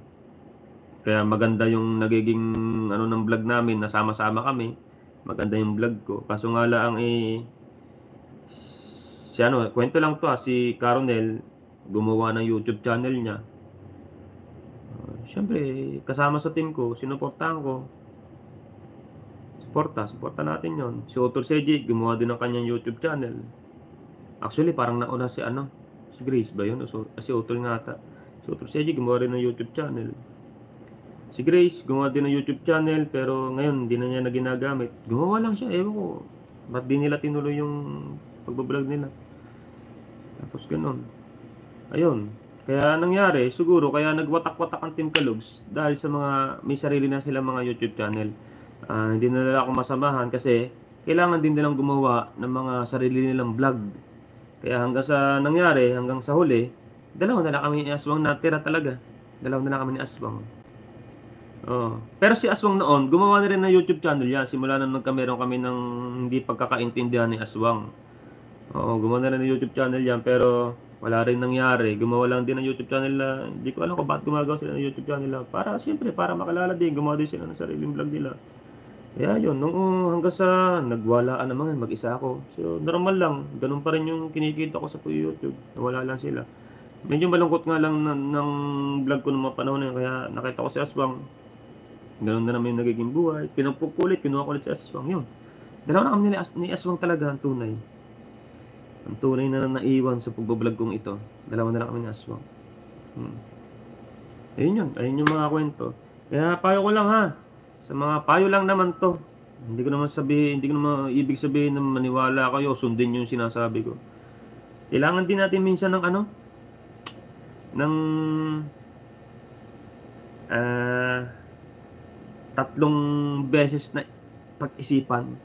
Kaya maganda yung nagiging, ano, ng vlog namin, nasama-sama kami. Maganda yung vlog ko. Kaso nga lang, eh, si ano, kwento lang to ha, si Caronel, gumawa ng YouTube channel niya. Siyempre, kasama sa team ko, sinuportahan ko. Suporta, suporta natin yon. Si Otto Seji, gumawa din ng kanyang YouTube channel. Actually, parang nauna si ano, si Grace ba yun? O so, si Otto nga ata. Si Otto Seji, gumawa rin ng YouTube channel. Si Grace, gumawa din ng YouTube channel, pero ngayon, hindi na niya na ginagamit. Gumawa lang siya, ewan ko. Ba't di nila tinuloy yung pagbablog nila? Tapos ganun. Ayun. Kaya nangyari, siguro, kaya nagwatak-watak ang Team Kalugs dahil sa mga, may sarili na sila mga YouTube channel. Uh, hindi na nila ako masamahan kasi kailangan din nilang gumawa ng mga sarili nilang vlog. Kaya hanggang sa nangyari, hanggang sa huli, dalawa na lang kami ni Aswang natira talaga. Dalawa na lang kami ni Aswang. Oh. Pero si Aswang noon, gumawa na rin ng YouTube channel yan. Simula nang nagkameron kami ng hindi pagkakaintindihan ni Aswang. Oo, gumawa na ng YouTube channel yan. Pero wala rin nangyari. Gumawa lang din ng YouTube channel na, hindi ko alam kung bakit gumagawa sila ng YouTube channel na. Para, siyempre, para makalala din. Gumawa din sila ng sariling vlog nila. Kaya yun, nung uh, hanggang sa nagwalaan naman, mag-isa ako. So, normal lang. Ganun pa rin yung kinikita ko sa YouTube. Wala lang sila. Medyo malungkot nga lang ng, vlog ko ng mga panahon na yun. Kaya nakita ko si Aswang. Ganun na naman yung nagiging buhay. Pinapok ko kinuha ko ulit si Aswang. Yun. Dalawa na kami ni, ni Aswang talaga ang tunay. Ang tunay na naiwan sa pagbablog kong ito. Dalawa na lang kami ni Aswang. Hmm. Ayun yun. Ayun yung mga kwento. Kaya payo ko lang ha sa mga payo lang naman to. Hindi ko naman sabihin, hindi ko naman ibig sabihin na maniwala kayo, sundin yung sinasabi ko. Kailangan din natin minsan ng ano? ng uh, tatlong beses na pag-isipan.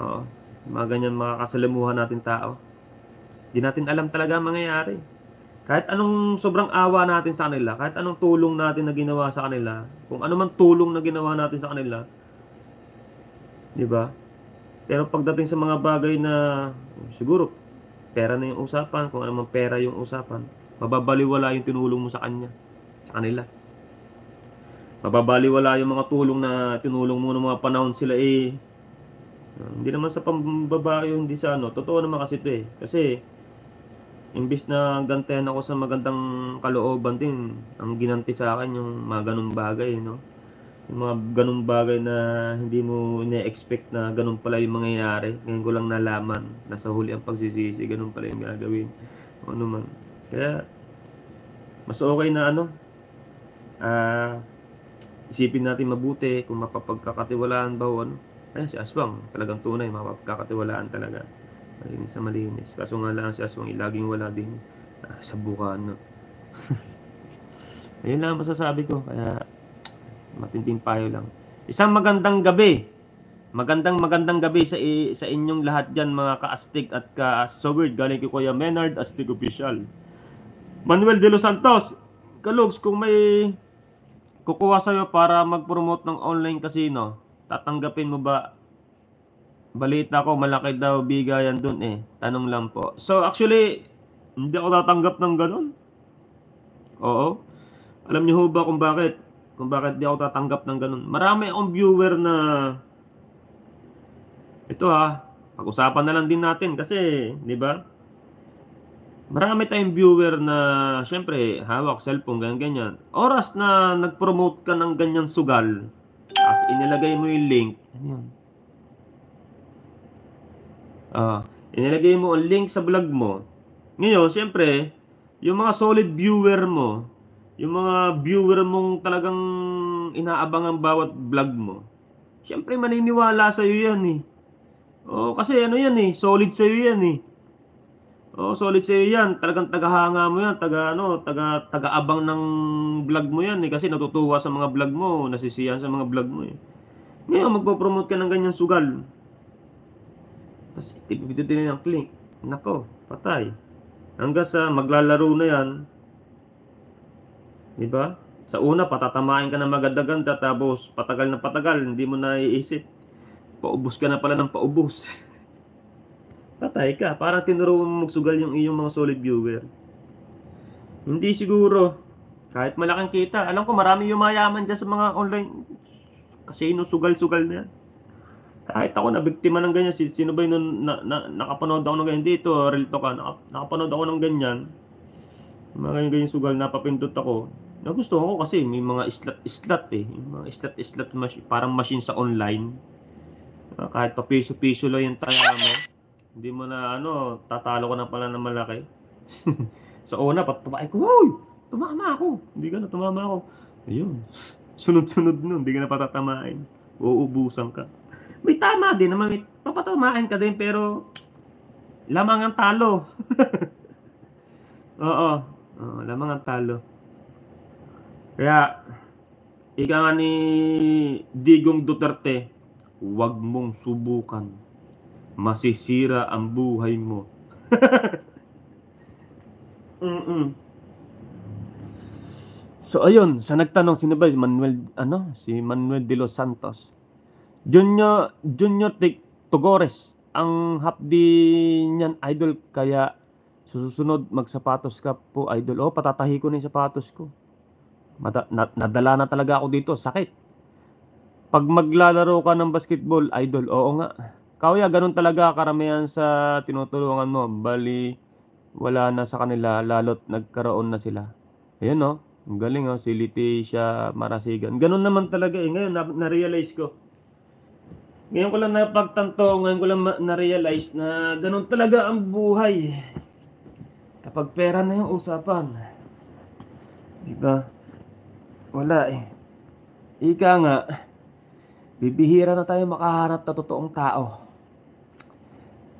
Oo. Mga ganyan mga kasalamuhan natin tao. Hindi natin alam talaga ang mangyayari. Kahit anong sobrang awa natin sa kanila, kahit anong tulong natin na ginawa sa kanila, kung ano man tulong na ginawa natin sa kanila, di ba? Pero pagdating sa mga bagay na siguro pera na yung usapan, kung ano man pera yung usapan, mababaliwala yung tinulong mo sa kanya, sa kanila. Mababaliwala yung mga tulong na tinulong mo ng mga panahon sila eh. Hindi naman sa pambabae hindi sa ano. Totoo naman kasi ito eh. Kasi imbis na gantihan ako sa magandang kalooban din, ang ginanti sa akin yung mga ganung bagay, no? Yung mga ganung bagay na hindi mo ine-expect na ganun pala yung mangyayari. Ngayon ko lang nalaman, nasa huli ang pagsisisi, ganun pala yung gagawin. Ano man. Kaya, mas okay na ano, ah, uh, isipin natin mabuti kung mapapagkakatiwalaan ba o ano. Ayun, si Aswang, talagang tunay, mapapagkakatiwalaan talaga. Malinis sa malinis. Kaso nga lang si Aswang laging wala din ah, sa bukan. No? (laughs) Ayun lang masasabi ko. Kaya matinding payo lang. Isang magandang gabi. Magandang magandang gabi sa sa inyong lahat diyan mga ka-astig at ka-soward. Galing kay Kuya Menard, Astig Official. Manuel De Los Santos, Kalugs, kung may kukuha sa'yo para mag-promote ng online casino, tatanggapin mo ba balita ko malaki daw bigayan dun eh. Tanong lang po. So actually, hindi ako tatanggap ng ganun. Oo. Alam niyo ho ba kung bakit? Kung bakit hindi ako tatanggap ng ganun. Marami akong viewer na ito ha, pag-usapan na lang din natin kasi, di ba? Marami tayong viewer na siyempre hawak cellphone ganyan ganyan. Oras na nag-promote ka ng ganyan sugal, as inilagay mo yung link, ano yun? Ah, inilagay mo ang link sa vlog mo. Ngayon, siyempre, yung mga solid viewer mo, yung mga viewer mong talagang inaabangan bawat vlog mo, siyempre maniniwala sa iyo yan eh. Oh, kasi ano yan eh, solid sa iyo yan eh. Oh, solid sa iyo yan. Talagang tagahanga mo yan, taga ano, taga taga-abang ng vlog mo yan eh kasi natutuwa sa mga vlog mo, nasisiyahan sa mga vlog mo eh. Ngayon magpo-promote ka ng ganyan sugal. Tapos ipipindot din ang click. Nako, patay. Hanggang sa maglalaro na yan. 'Di ba? Sa una patatamain ka ng maganda-ganda tapos patagal na patagal hindi mo na iisip. Paubos ka na pala ng paubos. (laughs) Patay ka. Parang tinuro mo magsugal yung iyong mga solid viewer. Hindi siguro. Kahit malaking kita. Alam ko marami yumayaman dyan sa mga online casino sugal-sugal na yan. Kahit ako na biktima ng ganyan, si- sino ba yun na, na, nakapanood ako ng ganyan dito, real talk ka, naka, nakapanood ako ng ganyan, mga ganyan ganyan sugal, napapindot ako. Nagustuhan ko kasi may mga islat-islat eh, yung mga islat-islat parang machine sa online. Ah, kahit pa piso-piso lang yung taya mo, hindi mo na ano, tatalo ko na pala ng malaki. (laughs) sa una, patumain ko, Hoy! Tumama ako! Hindi ka na tumama ako. Ayun. Sunod-sunod nun, hindi ka na patatamain. Uubusan ka. May tama din naman, may papatamain ka din, pero lamang ang talo. (laughs) Oo. Oo, lamang ang talo. Kaya, ika nga ni Digong Duterte, huwag mong subukan. Masisira ang buhay mo. (laughs) Mm-mm. So ayun, sa nagtanong sino ba? Manuel ano? Si Manuel de los Santos. Junior Junior Tugores ang hapdi niyan idol kaya susunod magsapatos ka po idol. Oh, patatahi ko na yung sapatos ko. Mata, na, nadala na talaga ako dito, sakit. Pag maglalaro ka ng basketball, idol, oo nga. Kaya ganun talaga karamihan sa tinutulungan mo. Bali, wala na sa kanila, lalot nagkaroon na sila. Ayun no, ang galing oh, si Leticia Marasigan. Ganun naman talaga eh. Ngayon, na- na-realize ko. Ngayon ko lang napagtanto, ngayon ko lang na-realize na ganun talaga ang buhay. Kapag pera na yung usapan. Diba? Wala eh. Ika nga, bibihira na tayo makaharap na totoong tao.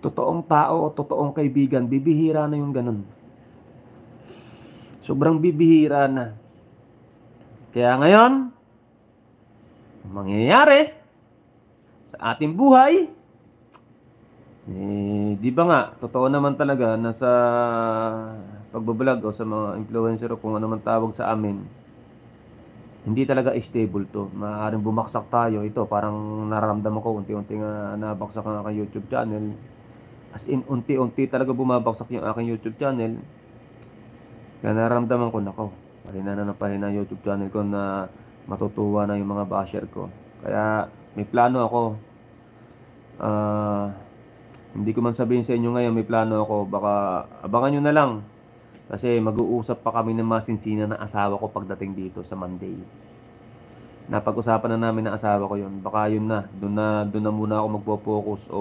Totoong tao o totoong kaibigan, bibihira na yung ganun. Sobrang bibihira na. Kaya ngayon, ang mangyayari sa ating buhay, eh, di ba nga, totoo naman talaga na sa pagbablog o sa mga influencer o kung ano man tawag sa amin, hindi talaga stable to. Maaaring bumaksak tayo. Ito, parang nararamdaman ko unti-unti nga nabaksak ang aking YouTube channel. As in, unti-unti talaga bumabaksak yung aking YouTube channel. Kaya nararamdaman ko, nako, pahina na ng pahina YouTube channel ko na matutuwa na yung mga basher ko. Kaya may plano ako. Ah, hindi ko man sabihin sa inyo ngayon, may plano ako. Baka abangan nyo na lang. Kasi mag-uusap pa kami ng masinsina ng asawa ko pagdating dito sa Monday. Napag-usapan na namin ng asawa ko yun. Baka yun na. Doon na, doon na muna ako magpo-focus o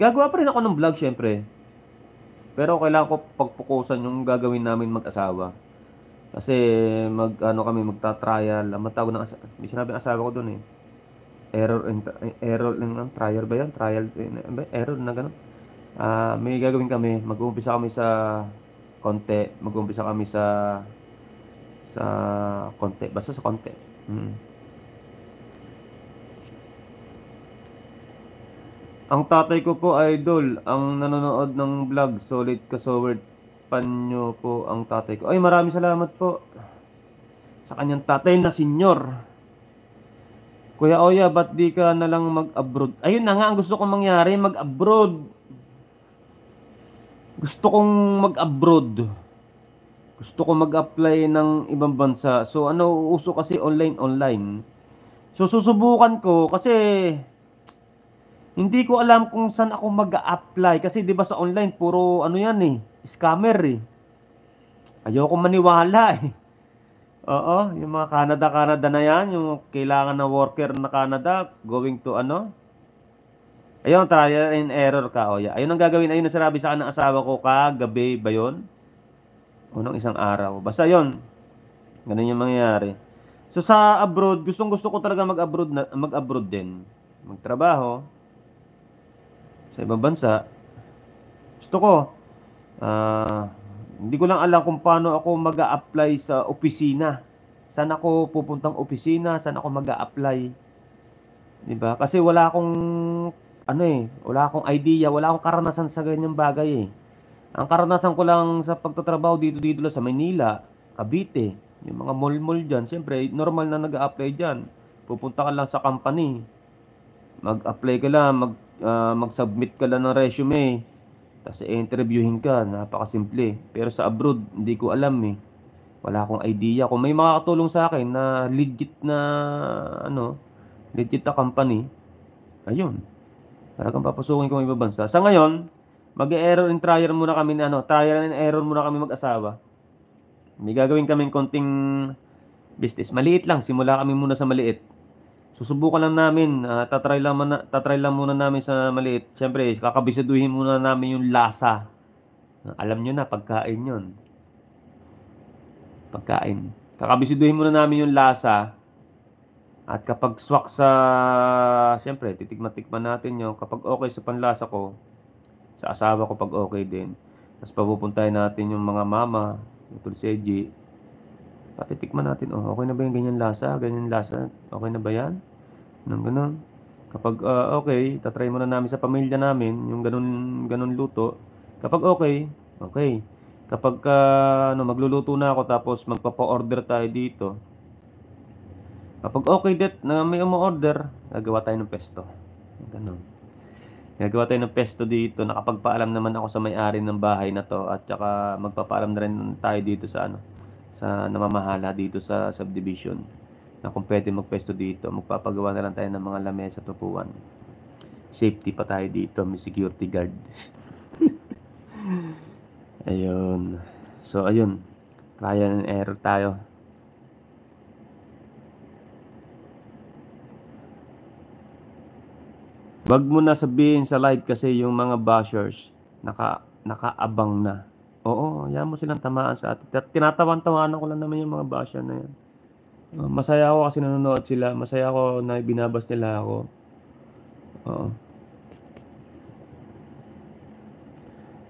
gagawa pa rin ako ng vlog syempre. Pero kailangan ko pagpukusan yung gagawin namin mag-asawa. Kasi mag ano kami magta-trial. Ang tawag ng asawa. Sinabi ang asawa ko doon eh. Error and error ng trial ba yan? Trial eh, ba? error na ganun. Ah, may gagawin kami. Mag-uumpisa kami sa konti. Mag-uumpisa kami sa sa konti. Basta sa konti. Mm. Ang tatay ko po idol, ang nanonood ng vlog, solid kasoward panyo po ang tatay ko. Ay, maraming salamat po sa kanyang tatay na senyor. Kuya Oya, ba't di ka na lang mag-abroad? Ayun na nga, ang gusto kong mangyari, mag-abroad. Gusto kong mag-abroad. Gusto ko mag-apply ng ibang bansa. So, ano, uso kasi online-online. So, susubukan ko kasi hindi ko alam kung saan ako mag-apply kasi 'di ba sa online puro ano yan eh, scammer eh. Ayoko maniwala eh. (laughs) Oo, yung mga Canada-Canada na yan, yung kailangan na worker na Canada, going to ano? Ayun, trial and error ka, Oya. Ayun ang gagawin, ayun ang sinabi sa akin ng asawa ko kagabi ba yun? Unang isang araw. Basta yun. Ganun yung mangyayari. So sa abroad, gustong gusto ko talaga mag-abroad mag-abroad din. Magtrabaho sa ibang bansa. Gusto ko. Ah, hindi ko lang alam kung paano ako mag apply sa opisina. Saan ako pupuntang opisina? Saan ako mag apply 'Di ba? Kasi wala akong ano eh, wala akong idea, wala akong karanasan sa ganyang bagay eh. Ang karanasan ko lang sa pagtatrabaho dito dito lang sa Manila, Cavite, yung mga mall-mall diyan, siyempre normal na nag-a-apply diyan. Pupunta ka lang sa company. Mag-apply ka lang, mag uh, mag-submit ka lang ng resume. Tapos i-interviewin ka, napakasimple. Pero sa abroad, hindi ko alam eh. Wala akong idea. Kung may makakatulong sa akin na legit na, ano, legit na company, ayun. Talagang papasukin ko yung ibang bansa. Sa ngayon, mag-error and trial muna kami na, ano, trial and error muna kami mag-asawa. May gagawin kaming konting business. Maliit lang, simula kami muna sa maliit. Susubukan lang namin, uh, tatry lang, man, tatry lang muna namin sa maliit. Siyempre, kakabisaduhin muna namin yung lasa. Alam nyo na, pagkain yon Pagkain. Kakabisaduhin muna namin yung lasa. At kapag swak sa, siyempre, titikman-tikman natin yun. Kapag okay sa panlasa ko, sa asawa ko pag okay din. Tapos papupuntahin natin yung mga mama, yung tulseji, Patitikman natin, oh, okay na ba yung ganyan lasa? Ganyan lasa, okay na ba yan? Nang ganun. Kapag uh, okay, tatry muna namin sa pamilya namin yung ganun, ganun luto. Kapag okay, okay. Kapag uh, ano, magluluto na ako tapos magpapa-order tayo dito. Kapag okay det na may umu-order, gagawa tayo ng pesto. Ganun. Gagawa tayo ng pesto dito. Nakapagpaalam naman ako sa may-ari ng bahay na to at saka magpapaalam na rin tayo dito sa ano, sa namamahala dito sa subdivision na kung pwede magpesto dito, magpapagawa na lang tayo ng mga lamesa at upuan. Safety pa tayo dito, may security guard. (laughs) ayun. So, ayun. Kaya ng error tayo. Wag mo na sabihin sa live kasi yung mga bashers naka nakaabang na. Oo, hayaan mo silang tamaan sa atin. Tinatawan-tawanan ko lang naman yung mga basher na yan. Uh, masaya ako kasi nanonood sila. Masaya ako na binabas nila ako. Oo.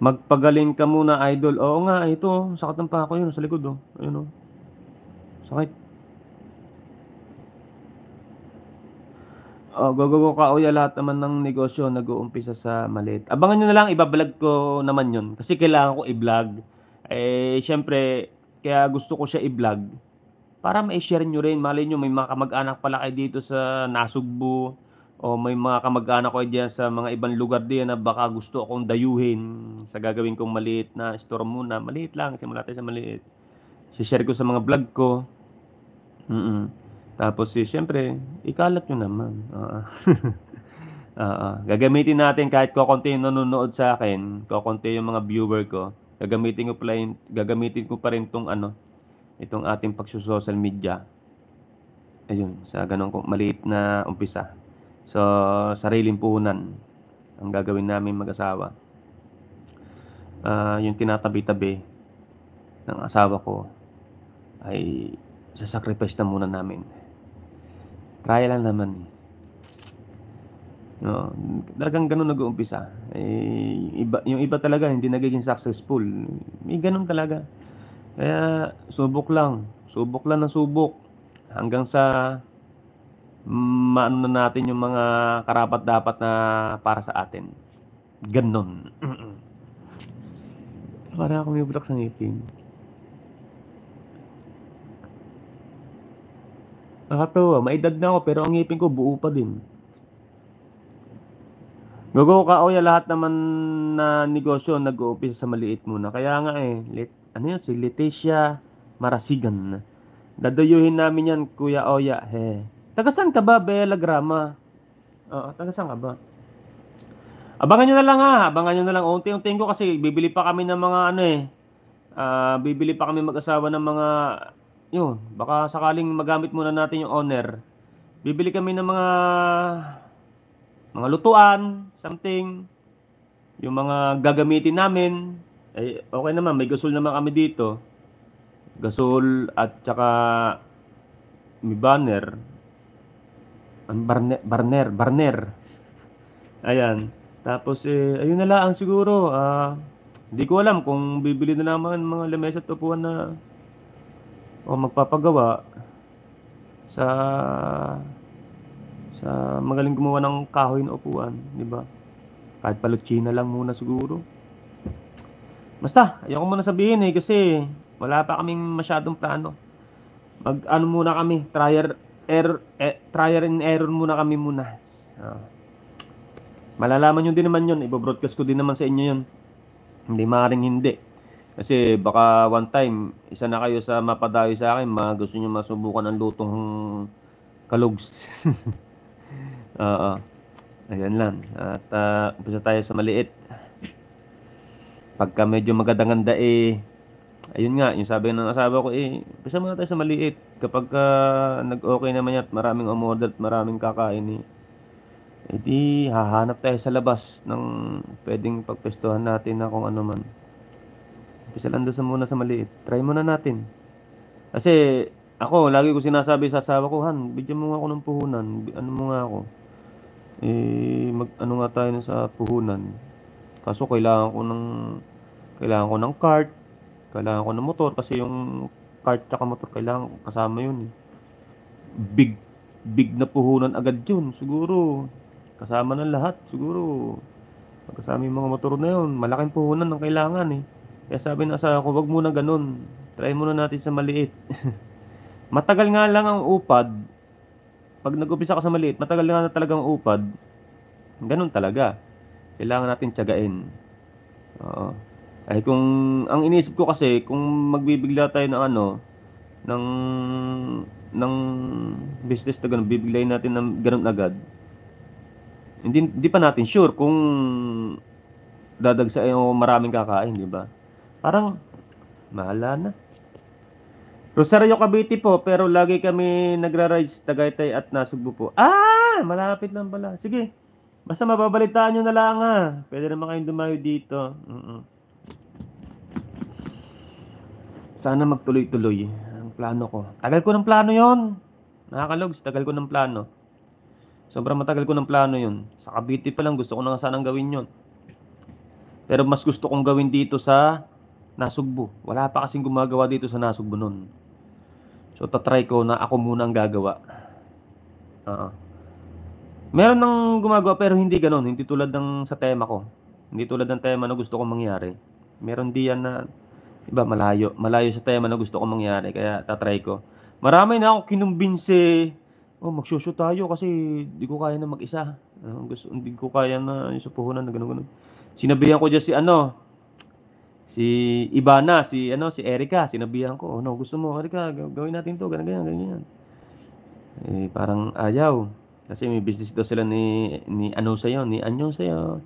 Magpagaling ka muna, idol. Oo nga, ito. Sakit ng pako yun. Sa likod, oh. Ayun, oh. Sakit. Oh, go, go, go ka. Uya, lahat naman ng negosyo nag-uumpisa sa maliit. Abangan nyo na lang, ibablog ko naman yun. Kasi kailangan ko i-vlog. Eh, syempre, kaya gusto ko siya i-vlog. Para ma-share nyo rin. Malay nyo, may mga kamag-anak pala kayo dito sa Nasugbu. O may mga kamag-anak ko dyan sa mga ibang lugar din na baka gusto akong dayuhin sa gagawin kong maliit na store muna. Maliit lang, simula tayo sa maliit. share ko sa mga vlog ko. Mm-mm. Tapos eh, siyempre, ikalat nyo naman. Oo. (laughs) Oo. Gagamitin natin kahit kokonti yung nanonood sa akin, kokonti yung mga viewer ko, gagamitin ko pa rin, gagamitin ko pa rin tong ano, itong ating pagsusocial media. Ayun, sa ganong maliit na umpisa. So, sariling puhunan ang gagawin namin mag-asawa. Uh, yung tinatabi-tabi ng asawa ko ay sasacrifice na muna namin. Kaya lang naman eh. No, talagang ganun nag-uumpisa. Eh, iba, yung iba talaga hindi nagiging successful. May ganun talaga. Kaya subok lang. Subok lang ng subok. Hanggang sa maano na natin yung mga karapat dapat na para sa atin. Ganon. (clears throat) Para ako may butak sa ngipin. Nakakatuwa, may edad na ako pero ang ngipin ko buo pa din. Gogo ka o lahat naman na negosyo nag-uumpisa sa maliit muna. Kaya nga eh, lit, ano yun, si Leticia Marasigan. Dadayuhin namin yan, Kuya Oya. He. Tagasan ka ba, Bella Grama? Oo, tagasan ka ba? Abangan nyo na lang ha, abangan nyo na lang. Unti-untiin ko kasi bibili pa kami ng mga ano eh. Ah, bibili pa kami mag-asawa ng mga yun, baka sakaling magamit muna natin yung owner. Bibili kami ng mga mga lutuan, something. Yung mga gagamitin namin. Eh, okay naman, may gasol naman kami dito. Gasol at saka may banner. Ang barner, barner, barner. Ayan. Tapos eh, ayun na lang siguro. Ah, hindi ko alam kung bibili na naman mga lamesa at upuan na o magpapagawa sa sa magaling gumawa ng kahoy na upuan, di ba? Kahit palutsina lang muna siguro. Basta, ayoko muna sabihin eh kasi wala pa kaming masyadong plano. Mag ano muna kami, trial error eh, trial and error muna kami muna. Ah. Malalaman nyo din naman yun, ibobroadcast ko din naman sa inyo yun. Hindi maaaring hindi. Kasi baka one time, isa na kayo sa mapadayo sa akin, mga gusto nyo masubukan ang lutong kalugs. (laughs) Oo. Ayan lang. At uh, umpisa tayo sa maliit. Pagka medyo magandang-ganda eh, ayun nga, yung sabi ng asawa ko eh, umpisa muna tayo sa maliit. Kapag uh, nag-okay naman yan at maraming umorder at maraming kakain eh, eh di hahanap tayo sa labas ng pwedeng pagpestuhan natin na kung ano man. Umpisa lang doon sa muna sa maliit. Try muna natin. Kasi ako, lagi ko sinasabi sa asawa ko, Han, bigyan mo nga ako ng puhunan. Ano mo nga ako. Eh, mag, ano nga tayo sa puhunan. Kaso kailangan ko ng, kailangan ko ng cart. Kailangan ko ng motor. Kasi yung cart tsaka motor, kailangan kasama yun eh. Big, big na puhunan agad yun. Siguro, kasama ng lahat. Siguro, kasama yung mga motor na yun. Malaking puhunan ang kailangan eh. Kaya sabi na sa ako, wag muna ganun. Try muna natin sa maliit. (laughs) matagal nga lang ang upad. Pag nag-upisa ka sa maliit, matagal nga na talagang upad. Ganun talaga. Kailangan natin tiyagain. Oo. Ay kung ang iniisip ko kasi kung magbibigla tayo ng ano ng ng business na ganun, bibiglayin natin ng ganun agad. Hindi, hindi pa natin sure kung dadagsa o maraming kakain, di ba? Parang mahala na. Rosario Cavite po, pero lagi kami nagra-rides Tagaytay at Nasugbu po. Ah, malapit lang pala. Sige. Basta mababalitaan nyo na lang ha. Pwede naman kayong dumayo dito. Mm-mm. Sana magtuloy-tuloy ang plano ko. Tagal ko ng plano yon. Nakakalogs, tagal ko ng plano. Sobrang matagal ko ng plano yon. Sa Cavite pa lang gusto ko na sanang gawin yon. Pero mas gusto kong gawin dito sa Nasugbu. Wala pa kasing gumagawa dito sa Nasugbu nun. So, tatry ko na ako muna ang gagawa. Oo. Meron nang gumagawa pero hindi ganoon. Hindi tulad ng sa tema ko. Hindi tulad ng tema na gusto kong mangyari. Meron diyan na, iba, malayo. Malayo sa tema na gusto kong mangyari. Kaya tatry ko. Marami na ako kinumbinse. Oh, magsushoot tayo kasi hindi ko kaya na mag-isa. Uh, gusto, hindi ko kaya na yung sa puhunan na gano'n gano'n. Sinabihan ko dyan si ano, si Ibana, si ano, si Erika, sinabihan ko, oh, no, gusto mo, Erika, gawin natin to, ganyan, ganyan. Eh, parang ayaw. Kasi may business daw sila ni, ni ano sa'yo, ni Anyo sa'yo.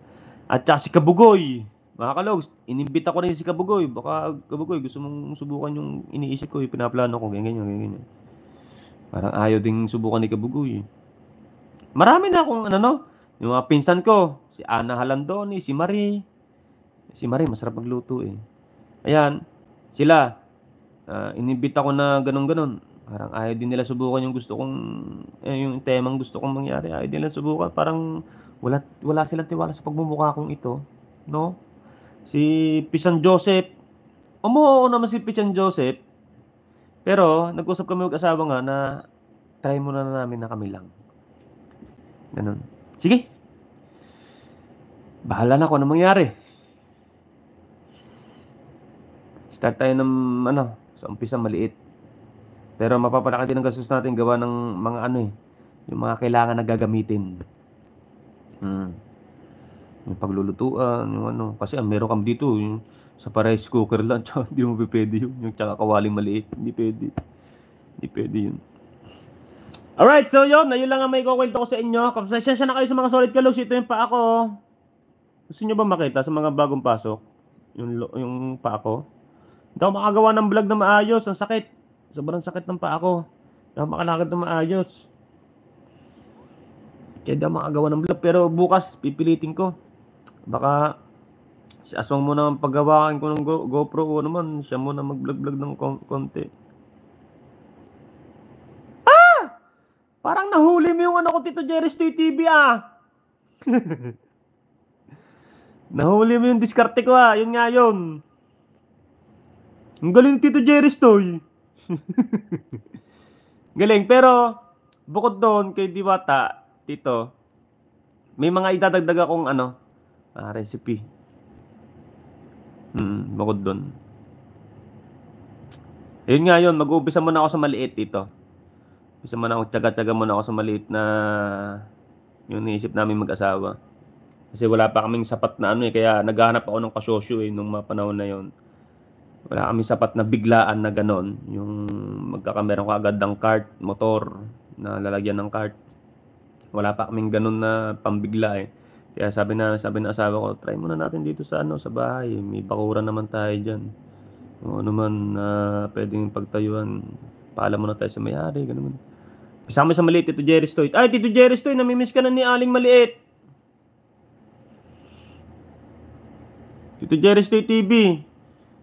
At saka si Kabugoy. Mga kalogs, inimbita ko rin si Kabugoy. Baka Kabugoy, gusto mong subukan yung iniisip ko, yung pinaplano ko, ganyan, ganyan, ganyan. Parang ayaw ding subukan ni Kabugoy. Marami na akong ano, no? Yung mga pinsan ko, si Ana Halandoni, si Marie. Si Marie, masarap magluto eh. Ayan, sila. Uh, inibita ko na ganun-ganun. Parang ayaw din nila subukan yung gusto kong, eh, yung temang gusto kong mangyari. Ayaw din nila subukan. Parang wala, wala silang tiwala sa pagmumukha kong ito. No? Si Pisan Joseph, umuo naman si Pisan Joseph. Pero, nag-usap kami mag-asawa nga na try muna na namin na kami lang. Ganun. Sige. Bahala na kung ano mangyari. Start tayo ng ano, sa umpisa maliit. Pero mapapalaki din ang gastos natin gawa ng mga ano eh, yung mga kailangan na gagamitin. Hmm. Yung paglulutuan, yung ano, kasi ang meron kami dito, yung sa rice cooker lang, (laughs) tsaka hindi mo pwede yun. Yung tsaka kawaling maliit, hindi pwede. Hindi pwede yun. Alright, so yun, na yun lang ang may kukwento ko sa inyo. Kapsasya na kayo sa mga solid kalos. Ito yung pa ako. Gusto niyo ba makita sa mga bagong pasok? Yung, yung paa ko? Hindi ako makagawa ng vlog na maayos. Ang sakit. Sobrang sakit ng paa ko. Hindi ako makalakad na maayos. Kaya hindi ako makagawa ng vlog. Pero bukas, pipilitin ko. Baka si Aswang muna ang paggawaan ko ng Go- GoPro ko naman. Siya muna mag-vlog-vlog ng kon- konti. Ah! Parang nahuli mo yung ano ko, Tito Jerry's TV ah. (laughs) Nahuli mo yung diskarte ko ah. Yun nga yun. Ang galing Tito Jerry's Toy. (laughs) galing. Pero, bukod doon kay Diwata, Tito, may mga idadagdag akong ano, ah, recipe. Hmm, bukod doon. Yun nga yun, mag-uumpisa muna ako sa maliit dito. Umpisa muna ako, tsaga-tsaga muna ako sa maliit na yung naisip namin mag-asawa. Kasi wala pa kaming sapat na ano eh, kaya naghahanap ako ng kasosyo eh, nung mga panahon na yon. Wala kaming sapat na biglaan na ganon. Yung magkakameron ko agad ng cart, motor, na lalagyan ng cart. Wala pa kaming ganon na pambigla eh. Kaya sabi na, sabi ng asawa ko, try muna natin dito sa ano, sa bahay. May bakuran naman tayo dyan. Kung ano man na pwedeng pagtayuan, paalam muna tayo sa may-ari, ganun. Kasama sa maliit, Tito Jerry's Toy. Ay, Tito Jerry's Toy, namimiss ka na ni Aling Maliit. Tito Jerry's Toy TV.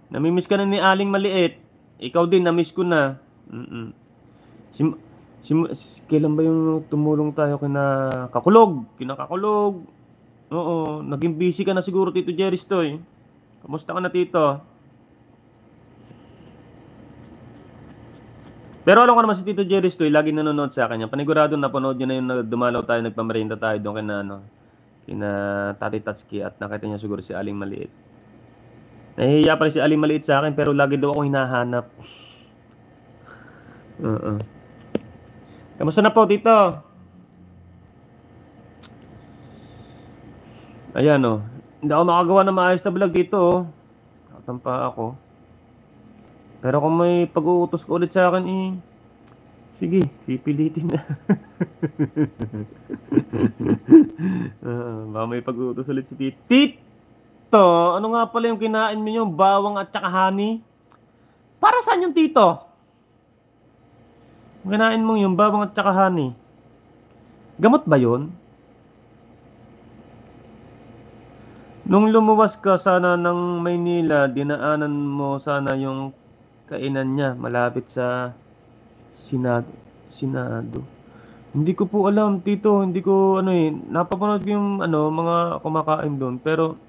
Namimiss ka na ni Aling Maliit. Ikaw din, namiss ko na. Mm-mm. Si, si, si- kailan ba yung tumulong tayo kina Kakulog? Kina Kakulog. Oo, naging busy ka na siguro, Tito Jerry's Toy. Kamusta ka na, Tito? Pero alam ko naman si Tito Jerry's Toy, lagi nanonood sa akin yan. Panigurado napanood niya na yung nag- dumalaw tayo, nagpamerinda tayo doon kina, ano, kina Tati Tatsuki at nakita niya siguro si Aling Maliit. Nahihiya pa rin si Aling Maliit sa akin pero lagi daw ako hinahanap. Oo. Kamusta na po, Tito? Ayan, oh. Hindi ako makagawa ng maayos na vlog dito, oh. Katampa ako. Pero kung may pag-uutos ko ulit sa akin, eh, sige, pipilitin na. (laughs) Ah, baka may pag-uutos ulit si Tito. Tito, ano nga pala yung kinain mo yung bawang at saka honey? Para saan yung Tito? Kinain mo yung bawang at saka honey. Gamot ba yun? Nung lumuwas ka sana ng Maynila, dinaanan mo sana yung kainan niya malapit sa Senado. Senado. Hindi ko po alam, Tito. Hindi ko, ano eh, napapanood ko yung, ano, mga kumakain doon. Pero,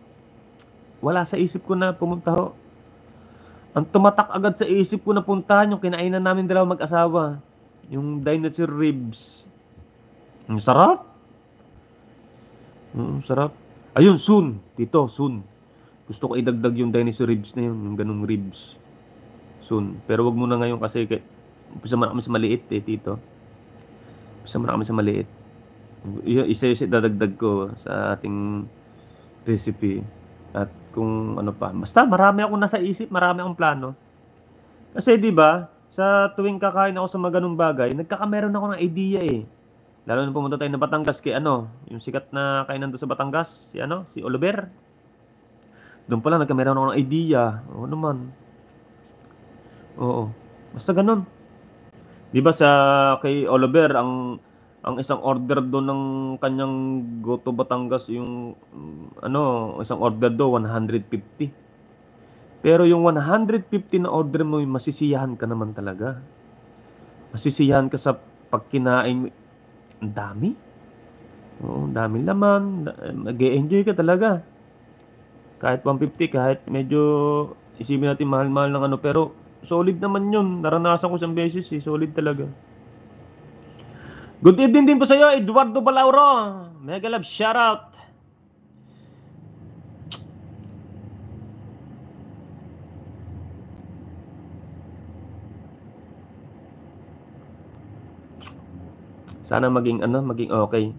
wala sa isip ko na pumunta ho. Ang tumatak agad sa isip ko na puntahan yung kinainan namin dalawa mag-asawa. Yung dinosaur ribs. Ang sarap. Mm, sarap. Ayun, soon. Tito, soon. Gusto ko idagdag yung dinosaur ribs na yun. Yung ganung ribs. Soon. Pero wag muna ngayon kasi kay, umpisa muna kami sa maliit eh, Tito. Umpisa muna kami sa maliit. Y- isa isa dadagdag ko sa ating recipe. At kung ano pa. Basta marami ako nasa isip, marami akong plano. Kasi 'di ba, sa tuwing kakain ako sa mga ganung bagay, nagkakameron ako ng idea eh. Lalo na pumunta tayo ng Batangas kay ano, yung sikat na kainan doon sa Batangas, si ano, si Oliver. Doon pala nagkameron ako ng idea. Oo naman. Oo. Basta ganun. 'Di ba sa kay Oliver ang ang isang order doon ng kanyang Go to Batangas yung mm, ano, isang order do 150. Pero yung 150 na order mo, masisiyahan ka naman talaga. Masisiyahan ka sa pagkinain mo. Ang dami. Oo, daming laman. Mag-enjoy ka talaga. Kahit 150, kahit medyo isipin natin mahal-mahal ng ano, pero solid naman yun. Naranasan ko isang beses eh. Solid talaga. Good evening din po sa iyo, Eduardo Balauro. Mega love shoutout. Sana maging ano, maging okay.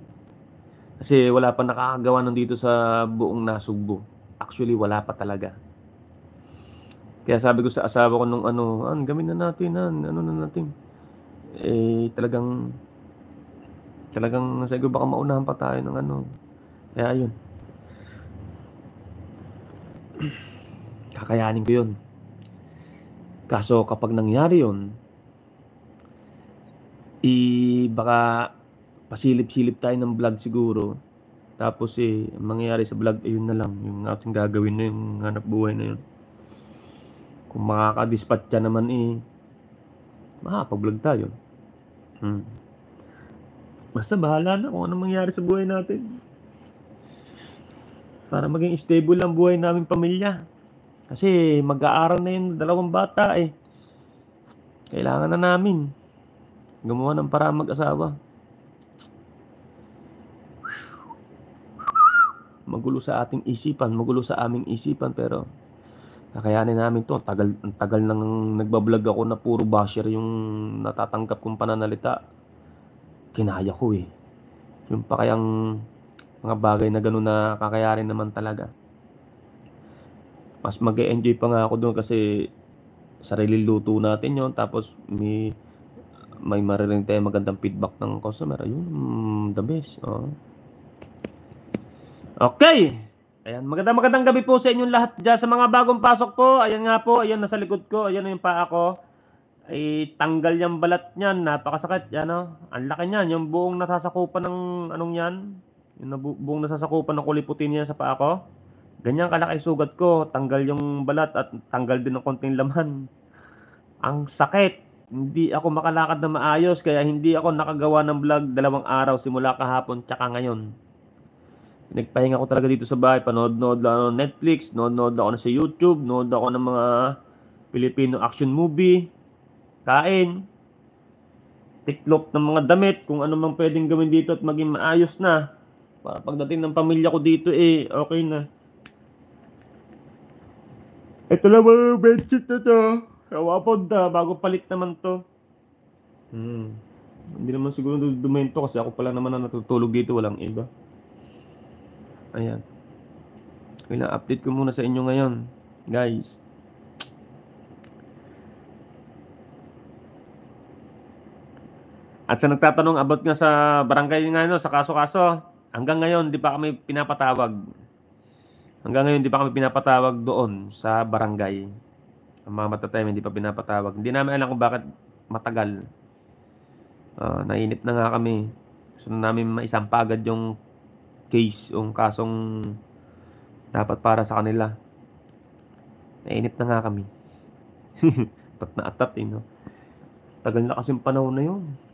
Kasi wala pa nakakagawa nun dito sa buong Nasugbo. Actually, wala pa talaga. Kaya sabi ko sa asawa ko nung ano, an, gamin na natin, an, ano na natin. Eh, talagang, talagang, ko, baka maunahan pa tayo ng ano. Kaya yun. Kakayanin ko yun. Kaso kapag nangyari yun, i baka pasilip-silip tayo ng vlog siguro. Tapos eh, ang mangyayari sa vlog, ayun na lang. Yung ating gagawin na yung hanap buhay na yun. Kung makaka-dispatch ka naman eh, makakapag-vlog tayo. Hmm. Basta bahala na kung ano mangyari sa buhay natin. Para maging stable ang buhay naming pamilya. Kasi mag-aaral na yung dalawang bata eh. Kailangan na namin. Gumawa ng para mag-asawa. Magulo sa ating isipan, magulo sa aming isipan pero kakayanin namin to. Tagal, ang tagal nang nagbablog ako na puro basher yung natatanggap kong pananalita. Kinaya ko eh. Yung pa kayang mga bagay na gano'n na kakayarin naman talaga. Mas mag enjoy pa nga ako doon kasi sarili luto natin yon tapos may may maririnig tayong magandang feedback ng customer. Ayun, mm, the best. Oh. Okay. Ayan, magandang magandang gabi po sa inyong lahat dyan. Sa mga bagong pasok po, ayan nga po, ayan nasa likod ko, ayan yung paa ko. Ay, tanggal yung balat niyan, napakasakit, yan oh. Ang laki niyan, yung buong nasasakupan ng anong yan, yung nabu- buong nasasakupan ng kuliputin niya sa paa ko. Ganyan kalaki sugat ko, tanggal yung balat at tanggal din ng konting laman. (laughs) Ang sakit. Hindi ako makalakad na maayos kaya hindi ako nakagawa ng vlog dalawang araw simula kahapon tsaka ngayon. Nagpahinga ko talaga dito sa bahay, panood-nood lang ng Netflix, nood-nood ako na sa YouTube, nood ako ng mga Filipino action movie, kain, tiklop ng mga damit, kung ano mang pwedeng gawin dito at maging maayos na. Para pagdating ng pamilya ko dito eh, okay na. Ito lang mga bedsheet na to. Kawapod na, bago palit naman to. Hmm. Hindi naman siguro dudumain to kasi ako pala naman na natutulog dito, walang iba. Ayan. Kailangan update ko muna sa inyo ngayon, guys. At sa nagtatanong about nga sa barangay nga no, sa kaso-kaso, hanggang ngayon di pa kami pinapatawag. Hanggang ngayon di pa kami pinapatawag doon sa barangay. Ang mga matatime hindi pa pinapatawag. Hindi namin alam kung bakit matagal. Ah, nainip na nga kami. Gusto na namin maisampa agad yung case, yung kasong dapat para sa kanila. Nainip na nga kami. (laughs) atat na atat eh, no? Tagal na kasing panahon na yun.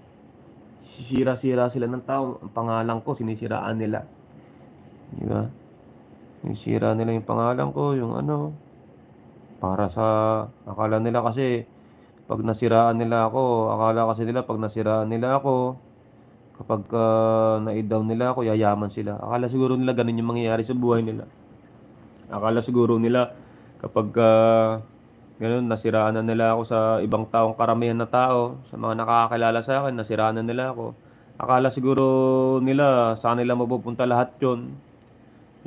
Sisira-sira sila ng tao. Ang pangalan ko, sinisiraan nila. Di ba? Sinisira nila yung pangalan ko, yung ano. Para sa, akala nila kasi, pag nasiraan nila ako, akala kasi nila pag nasiraan nila ako, kapag uh, na-down nila ako, yayaman sila. Akala siguro nila ganun yung mangyayari sa buhay nila. Akala siguro nila kapag uh, ganun, nasiraan na nila ako sa ibang taong karamihan na tao, sa mga nakakakilala sa akin, nasiraan na nila ako. Akala siguro nila sa kanila mapupunta lahat yon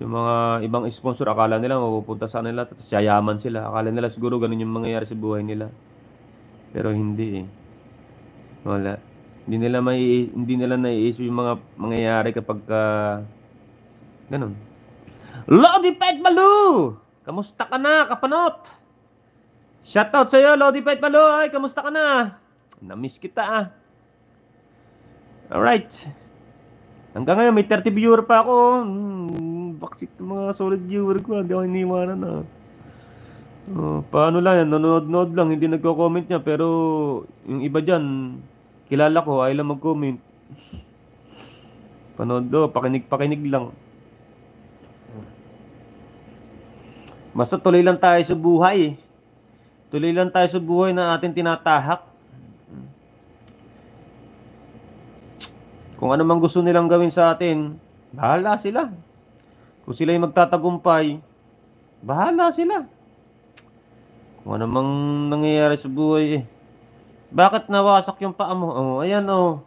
Yung mga ibang sponsor, akala nila mapupunta sa kanila, tapos yayaman sila. Akala nila siguro ganun yung mangyayari sa buhay nila. Pero hindi eh. Wala. Hindi nila may hindi nila naiisip yung mga mangyayari kapag uh, ganun. Lodi Pet Malu! Kamusta ka na, kapanot? Shoutout sa'yo, Lodi Pet Malu! Ay, kamusta ka na? Namiss kita ah. Alright. Hanggang ngayon, may 30 viewer pa ako. Hmm, baksit ng mga solid viewer ko. Hindi ako iniwanan ah. Oh, paano lang yan, nanonood-nood lang, hindi nagko-comment niya, pero yung iba dyan, kilala ko, ayaw lang mag-comment. Panood do, pakinig-pakinig lang. Basta tuloy lang tayo sa buhay. Tuloy lang tayo sa buhay na ating tinatahak. Kung ano mang gusto nilang gawin sa atin, bahala sila. Kung sila yung magtatagumpay, bahala sila. Kung ano mang nangyayari sa buhay eh. Bakit nawasak yung paa mo? Oh, ayan oh.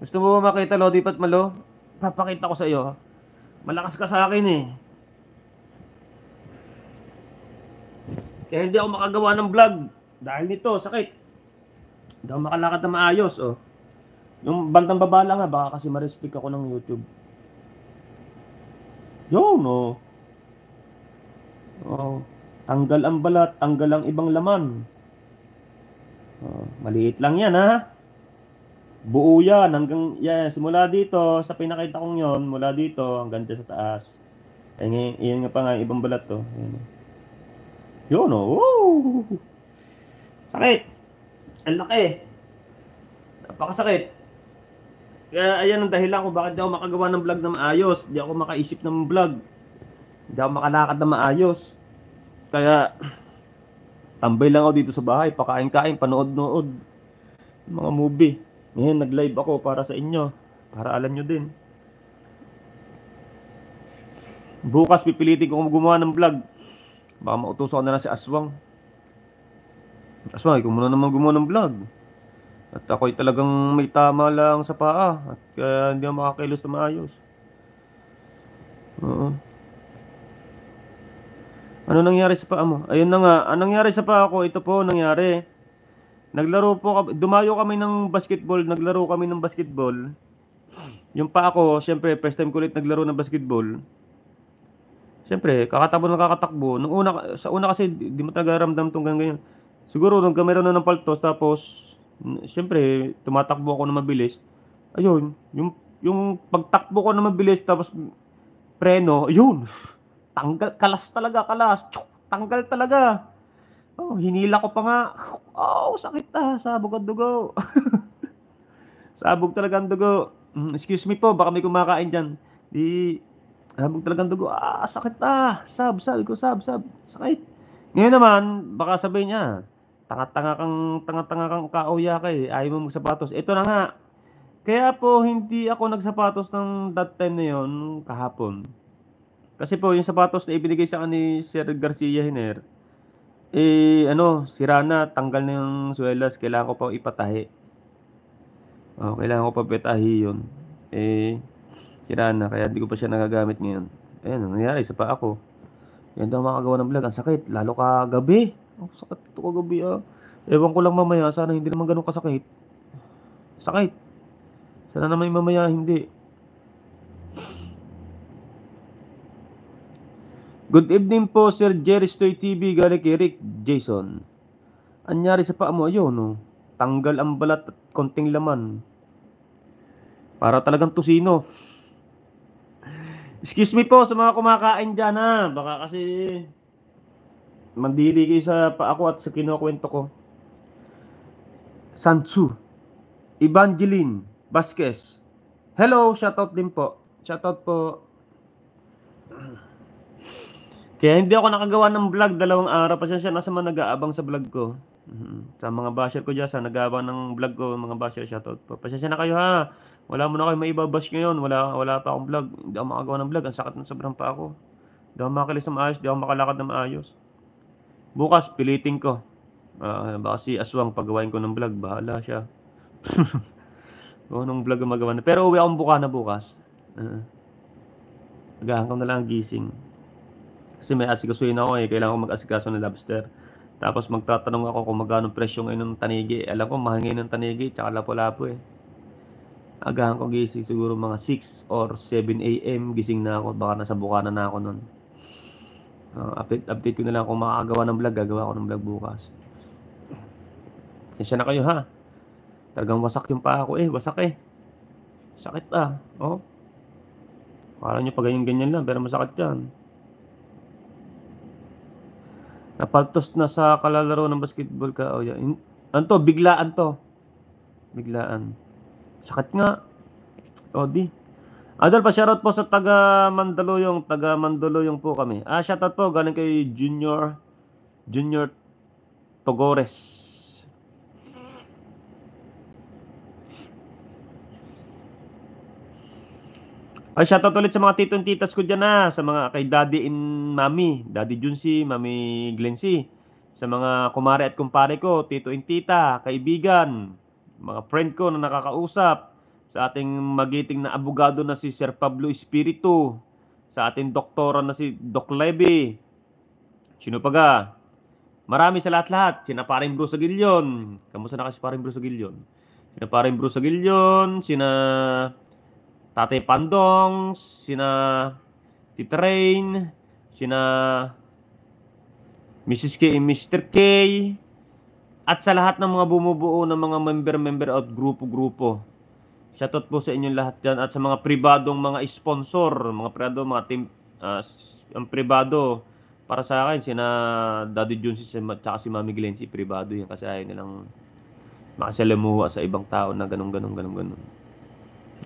Gusto mo ba makita Lodi Pat Malo? Papakita ko sa iyo. Malakas ka sa akin eh. Kaya hindi ako makagawa ng vlog. Dahil nito, sakit. Hindi ako makalakad na maayos, oh. Yung bandang baba lang nga, baka kasi ma-restrict ako ng YouTube. Yun, oh. Oh, tanggal ang balat, tanggal ang ibang laman. Oh, maliit lang yan ha. Buo yan hanggang yan, simula dito sa pinakita kong yon, mula dito hanggang dyan sa taas. Ay, ngayon, yan nga pa nga ibang balat to. Ayan. Yun oh. Sakit. Ang laki. Napakasakit. Kaya ayan ang dahilan kung bakit di ako makagawa ng vlog na maayos. Di ako makaisip ng vlog. Hindi ako makalakad na maayos. Kaya, tambay lang ako dito sa bahay. Pakain-kain, panood-nood. Mga movie. Ngayon, nag-live ako para sa inyo. Para alam nyo din. Bukas, pipilitin ko gumawa ng vlog. Baka mautusan ko na lang si Aswang. Aswang, ikaw muna naman gumawa ng vlog. At ako'y talagang may tama lang sa paa. At kaya hindi ako makakilos na maayos. Oo. Ano nangyari sa paa mo? Ayun na nga. Anong nangyari sa paa ko? Ito po nangyari. Naglaro po. Dumayo kami ng basketball. Naglaro kami ng basketball. Yung paa ko, syempre, first time ko ulit naglaro ng basketball. Syempre, kakatakbo na kakatakbo. Nung una, sa una kasi, di, mo talaga ramdam tong ganyan. ganyan. Siguro, nung meron na ng paltos, tapos, syempre, tumatakbo ako na mabilis. Ayun, yung, yung pagtakbo ko na mabilis, tapos, preno, ayun. (laughs) Tanggal, kalas talaga, kalas. Tsuk, tanggal talaga. Oh, hinila ko pa nga. Oh, sakit ah. Sabog ang dugo. (laughs) Sabog talaga ang dugo. Mm, excuse me po, baka may kumakain dyan. Di, sabog talaga ang dugo. Ah, sakit ah. Sab, sabi ko, sab, sab. Sakit. Ngayon naman, baka sabihin niya, tanga-tanga kang, tanga-tanga kang kauya ka eh. Ayaw mo magsapatos. Ito na nga. Kaya po, hindi ako nagsapatos ng that time na yon kahapon. Kasi po, yung sapatos na ibinigay sa akin ni Sir Garcia Hiner, eh, ano, sira na, tanggal na yung swelas, kailangan ko pa ipatahi. Oh, kailangan ko pa petahi yun. Eh, sira na, kaya di ko pa siya nagagamit ngayon. Ayan, ang nangyari, sa pa ako. Yan daw makagawa ng vlog, ang sakit, lalo ka gabi. Ang sakit ito kagabi ah. Ewan ko lang mamaya, sana hindi naman ganun kasakit. Sakit. Sana naman mamaya hindi. Good evening po, Sir Jerry Stoy TV, galing kay Rick Jason. Anyari sa paa mo, ayun, no? Tanggal ang balat at konting laman. Para talagang tusino. Excuse me po sa mga kumakain dyan, ha? Baka kasi mandiri kayo sa paa ko at sa kinukwento ko. Sansu. Evangeline Vasquez. Hello, shoutout din po. Shoutout po. Kaya hindi ako nakagawa ng vlog dalawang araw. Pasensya na sa mga nag-aabang sa vlog ko. Mhm. Sa mga basher ko dyan, sa nag-aabang ng vlog ko, mga basher, shoutout po. Pasensya na kayo ha. Wala mo na kayo maibabash ngayon. Wala, wala pa akong vlog. Hindi ako makagawa ng vlog. Ang sakit na sobrang pa ako. Hindi ako makakilis na maayos. Hindi ako makalakad na maayos. Bukas, pilitin ko. Ah, baka si Aswang paggawain ko ng vlog. Bahala siya. (laughs) Kung anong vlog ang magawa na. Pero uwi akong buka na bukas. Uh, Agahan ko na lang ang gising. Kasi may asikasuhin ako eh. Kailangan ko mag-asikaso ng lobster. Tapos magtatanong ako kung magkano presyo ngayon ng tanigi. Alam ko, mahal ngayon ng tanigi. Tsaka lapo-lapo eh. Agahan ko gising siguro mga 6 or 7 a.m. Gising na ako. Baka nasa bukana na ako nun. Uh, update, update ko na lang kung makakagawa ng vlog. Gagawa ko ng vlog bukas. Sensya na kayo ha. Talagang wasak yung paa ko eh. Wasak eh. Sakit ah. Oh. Akala nyo pa ganyan-ganyan lang. Pero masakit yan. Napaltos na sa kalalaro ng basketball ka. Oh, yeah. Anto, biglaan to. Biglaan. Sakit nga. O di. Adol pa shoutout po sa taga Mandaluyong, taga Mandaluyong po kami. Ah, shoutout po galing kay Junior Junior Togores. Ay, shoutout ulit sa mga tito and titas ko dyan na. Sa mga kay Daddy and Mami. Daddy Junsi, Mami Glency. Sa mga kumare at kumpare ko, tito and tita, kaibigan, mga friend ko na nakakausap. Sa ating magiting na abogado na si Sir Pablo Espiritu. Sa ating doktora na si Doc Levy. Sino pa ga? Marami sa lahat-lahat. Sina paring Bruce Aguilion. Kamusta na kasi paring Bruce Aguilion? Sina paring Bruce Aguilion, sina Tatay Pandong, sina Tita Rain, sina Mrs. K, Mr. K, at sa lahat ng mga bumubuo ng mga member-member at grupo-grupo. Shoutout po sa inyong lahat dyan at sa mga pribadong mga sponsor, mga pribado, mga team, ah, ang pribado para sa akin, sina Daddy Jones at si Mami Glenn, si pribado yan kasi ayaw nilang makasalamuha sa ibang tao na ganun, ganun, ganun, ganun.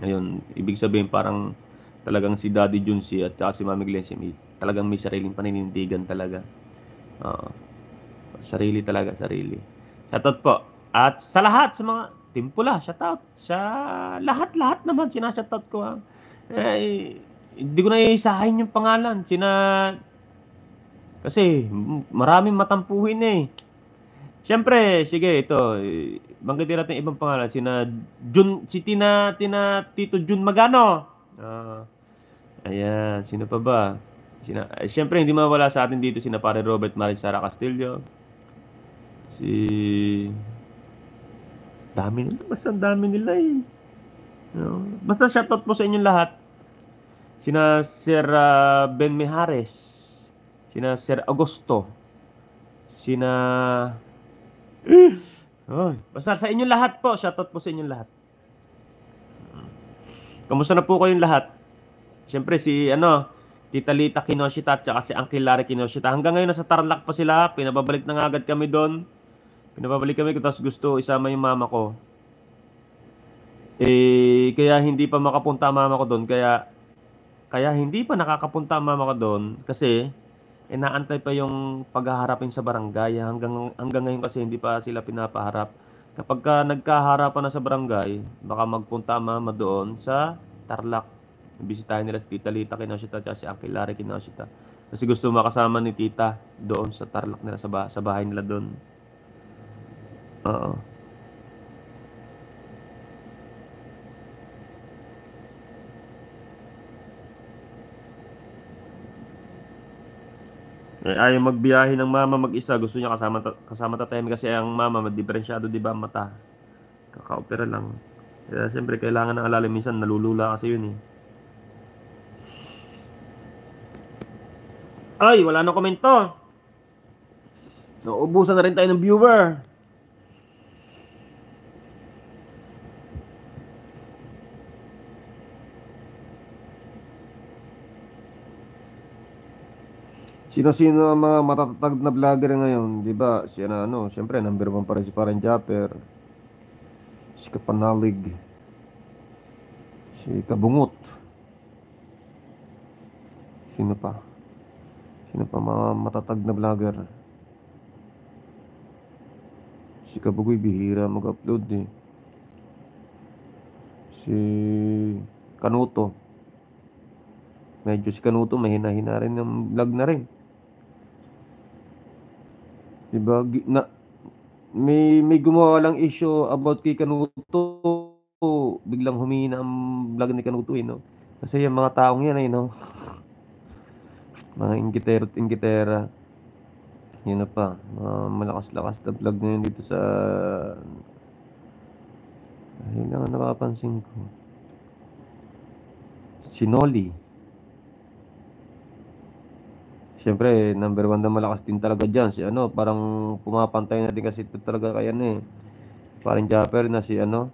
Ayun, ibig sabihin parang talagang si Daddy Junsi at si Mami Glenn, may, talagang may sariling paninindigan talaga. Oo. sarili talaga, sarili. Shoutout po. At sa lahat, sa mga Team Pula, shoutout. Sa lahat-lahat naman, sinashoutout ko ha. Eh, hindi ko na iisahin yung pangalan. Sina... Kasi maraming matampuhin eh. Siyempre, sige, ito. eh, Banggitin natin ibang pangalan. Sina Jun, si Tina, Tina, Tito Jun Magano. Ah, ayan, sino pa ba? Sina, eh, siyempre, hindi mawala sa atin dito sina pare Robert Marisara Castillo. Si... Dami nila. Basta ang dami nila eh. No? Basta shoutout po sa inyong lahat. Sina Sir ah, Ben Mijares. Sina Sir Agosto. Sina... Ay, basta sa inyong lahat po. Shoutout po sa inyong lahat. Kamusta na po kayong lahat? Siyempre si ano, Tita Lita Kinoshita at si Uncle Larry Kinoshita. Hanggang ngayon nasa Tarlac pa sila. Pinababalik na nga agad kami doon. Pinababalik kami tapos gusto isama yung mama ko. Eh, kaya hindi pa makapunta mama ko doon. Kaya, kaya hindi pa nakakapunta mama ko doon. Kasi, inaantay pa yung paghaharapin sa barangay. Hanggang, hanggang ngayon kasi hindi pa sila pinapaharap. Kapag ka nagkaharapan na sa barangay, baka magpunta mama doon sa Tarlac. Bisitahin nila si Tita Lita Kinoshita at si Uncle Larry Kinoshita. Kasi gusto makasama ni Tita doon sa Tarlac nila, sa, ba- sa bahay nila doon. Oo. Eh, ayaw magbiyahe ng mama mag-isa. Gusto niya kasama, ta- kasama tatay kasi ang mama, madiferensyado, di ba, ang mata. Kaka-opera lang. Kaya siyempre, kailangan ng alalim. Minsan, nalulula kasi yun eh. Ay, wala na komento. Nauubusan na rin tayo ng viewer. Sino-sino ang mga matatag na vlogger ngayon, di ba? Si ano, ano, siyempre, number one pa rin si Parang Japper. Si Kapanalig. Si Kabungot. Sino pa? Sino pa mga matatag na vlogger? Si Kabugoy, bihira mag-upload eh. Si Kanuto. Medyo si Kanuto, mahina-hina rin ng vlog na rin. Diba? Na, may, may gumawa lang issue about kay Kanuto. Biglang humina ang vlog ni Kanuto eh, no? Kasi yung mga taong yan eh, no? Mga ingitero at ingitera. Yun na pa. Mga malakas-lakas na vlog na yun dito sa... Ayun lang ang napapansin ko. Si Nolly. Siyempre, number one na malakas din talaga dyan. Si ano, parang pumapantay na din kasi ito talaga kay ano eh. Parang Japper na si ano,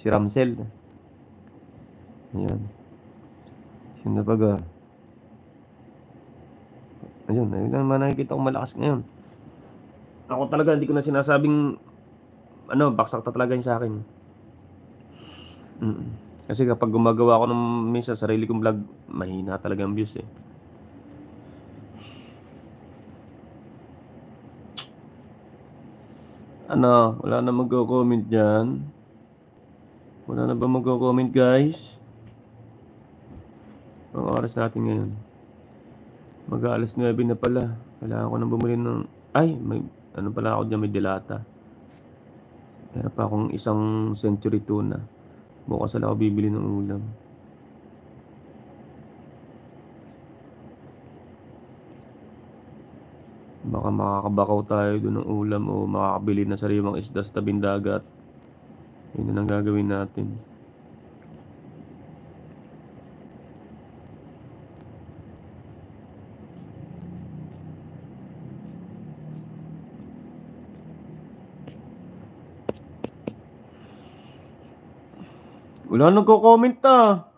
si Ramsel. Ayan. Sino ba ga? Ayun, ayun lang naman nakikita ko malakas ngayon. Ako talaga, hindi ko na sinasabing, ano, baksak ta talaga yun sa akin. Mm. Kasi kapag gumagawa ako ng minsan sarili kong vlog, mahina talaga ang views eh. Ano, wala na magko-comment dyan. Wala na ba magko-comment guys? Ang oras natin ngayon. Mag-aalas 9 na pala. Kailangan ko nang bumili ng... Ay, may... Ano pala ako dyan, may dilata. Meron pa akong isang century tuna. Bukas na lang ako bibili ng ulam. Baka makakabakaw tayo doon ng ulam o makakabili na sariwang isda sa tabing dagat. Yun ang gagawin natin. Wala nagko-comment ah.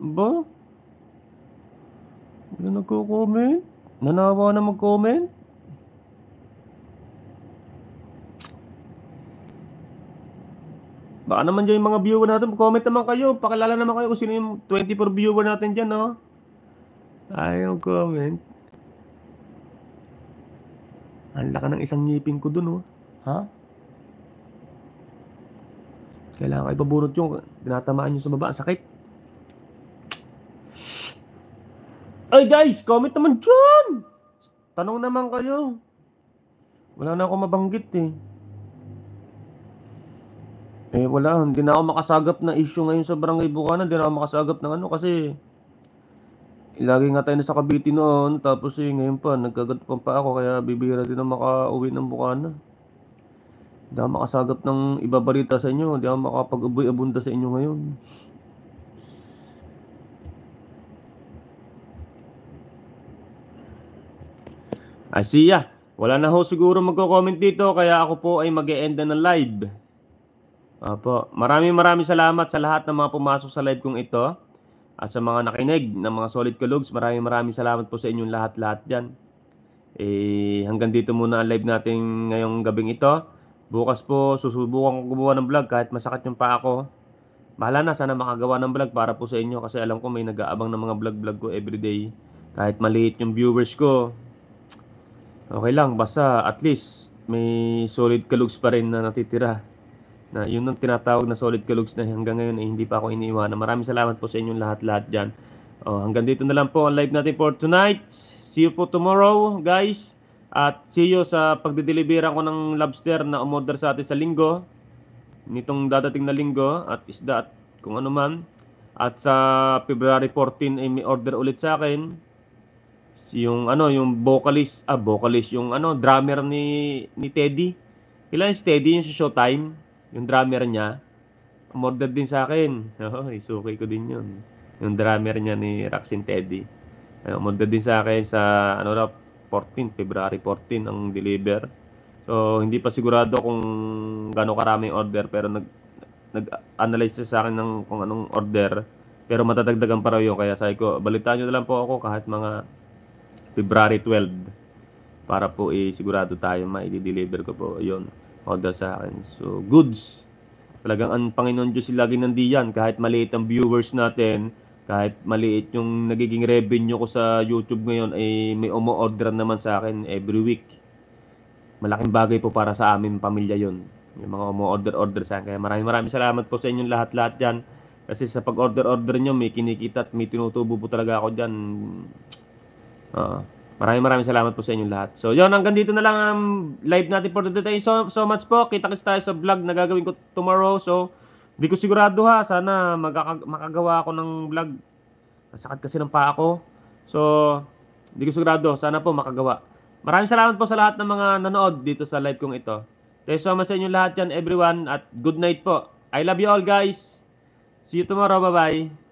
Ba? Wala nagko-comment? Nanawa na mag-comment? Baka naman dyan yung mga viewer natin, comment naman kayo. Pakilala naman kayo kung sino yung 24 viewer natin dyan, no? Ayaw comment. Ang laka ng isang ngipin ko dun, oh. Ha? Kailangan kayo pabunot yung tinatamaan nyo sa baba. Ang sakit. Ay guys, comment naman dyan! Tanong naman kayo. Wala na ako mabanggit eh. Eh wala, hindi na ako makasagap na issue ngayon sa Barangay Bukana. Hindi na ako makasagap ng ano kasi lagi nga tayo nasa Cavite noon. Tapos eh, ngayon pa, nagkagatupan pa ako kaya bibira din na makauwi ng Bukana. Hindi ako makasagap ng ibabalita sa inyo. Hindi ako makapag-aboy abunda sa inyo ngayon. I see ya. Wala na ho siguro magko-comment dito kaya ako po ay mag end na ng live. Opo. Maraming maraming salamat sa lahat ng mga pumasok sa live kong ito. At sa mga nakinig ng mga solid kulugs, maraming maraming salamat po sa inyong lahat-lahat dyan. Eh, hanggang dito muna ang live natin ngayong gabing ito. Bukas po, susubukan ko gumawa ng vlog kahit masakit yung paa ko. Bahala na, sana makagawa ng vlog para po sa inyo kasi alam ko may nag-aabang ng mga vlog-vlog ko everyday. Kahit maliit yung viewers ko, okay lang, basta at least may solid kalugs pa rin na natitira. Na yun ang tinatawag na solid kalugs na hanggang ngayon ay hindi pa ako iniiwanan. Maraming salamat po sa inyong lahat-lahat dyan. Oh, hanggang dito na lang po ang live natin for tonight. See you po tomorrow, guys. At see you sa pagdideliveran ko ng lobster na umorder sa atin sa linggo. Nitong dadating na linggo at isda at kung ano man. At sa February 14 ay may order ulit sa akin. Yung ano, yung vocalist, ah vocalist, yung ano, drummer ni ni Teddy. Kailan si Teddy yung sa Showtime, yung drummer niya. Umorder din sa akin. (laughs) Oo, isukay ko din yun. Yung drummer niya ni Raxin Teddy. Ay, umorder din sa akin sa ano na 14, February 14 ang deliver. So, hindi pa sigurado kung gaano karaming order pero nag nag-analyze sa akin ng kung anong order. Pero matatagdagan pa raw yun. Kaya sabi ko, balitaan nyo na lang po ako kahit mga February 12 para po eh, tayo ma-deliver ko po yon order sa akin. So, goods. Talagang ang Panginoon Diyos lagi nandiyan kahit maliit ang viewers natin, kahit maliit yung nagiging revenue ko sa YouTube ngayon ay may umo-order naman sa akin every week. Malaking bagay po para sa amin pamilya yon yung mga umo-order-order sa akin. Kaya maraming maraming salamat po sa inyong lahat-lahat dyan. Kasi sa pag-order-order nyo, may kinikita at may tinutubo po talaga ako dyan. Oo. maraming maraming salamat po sa inyong lahat. So, yun, hanggang dito na lang ang live natin for today. So, so much po. Kita-kits tayo sa vlog na gagawin ko tomorrow. So, di ko sigurado ha. Sana makagawa ako ng vlog. Nasakit kasi ng paa ko. So, di ko sigurado. Sana po makagawa. Maraming salamat po sa lahat ng mga nanood dito sa live kong ito. Thank you so much sa inyong lahat yan, everyone. At good night po. I love you all, guys. See you tomorrow. Bye-bye.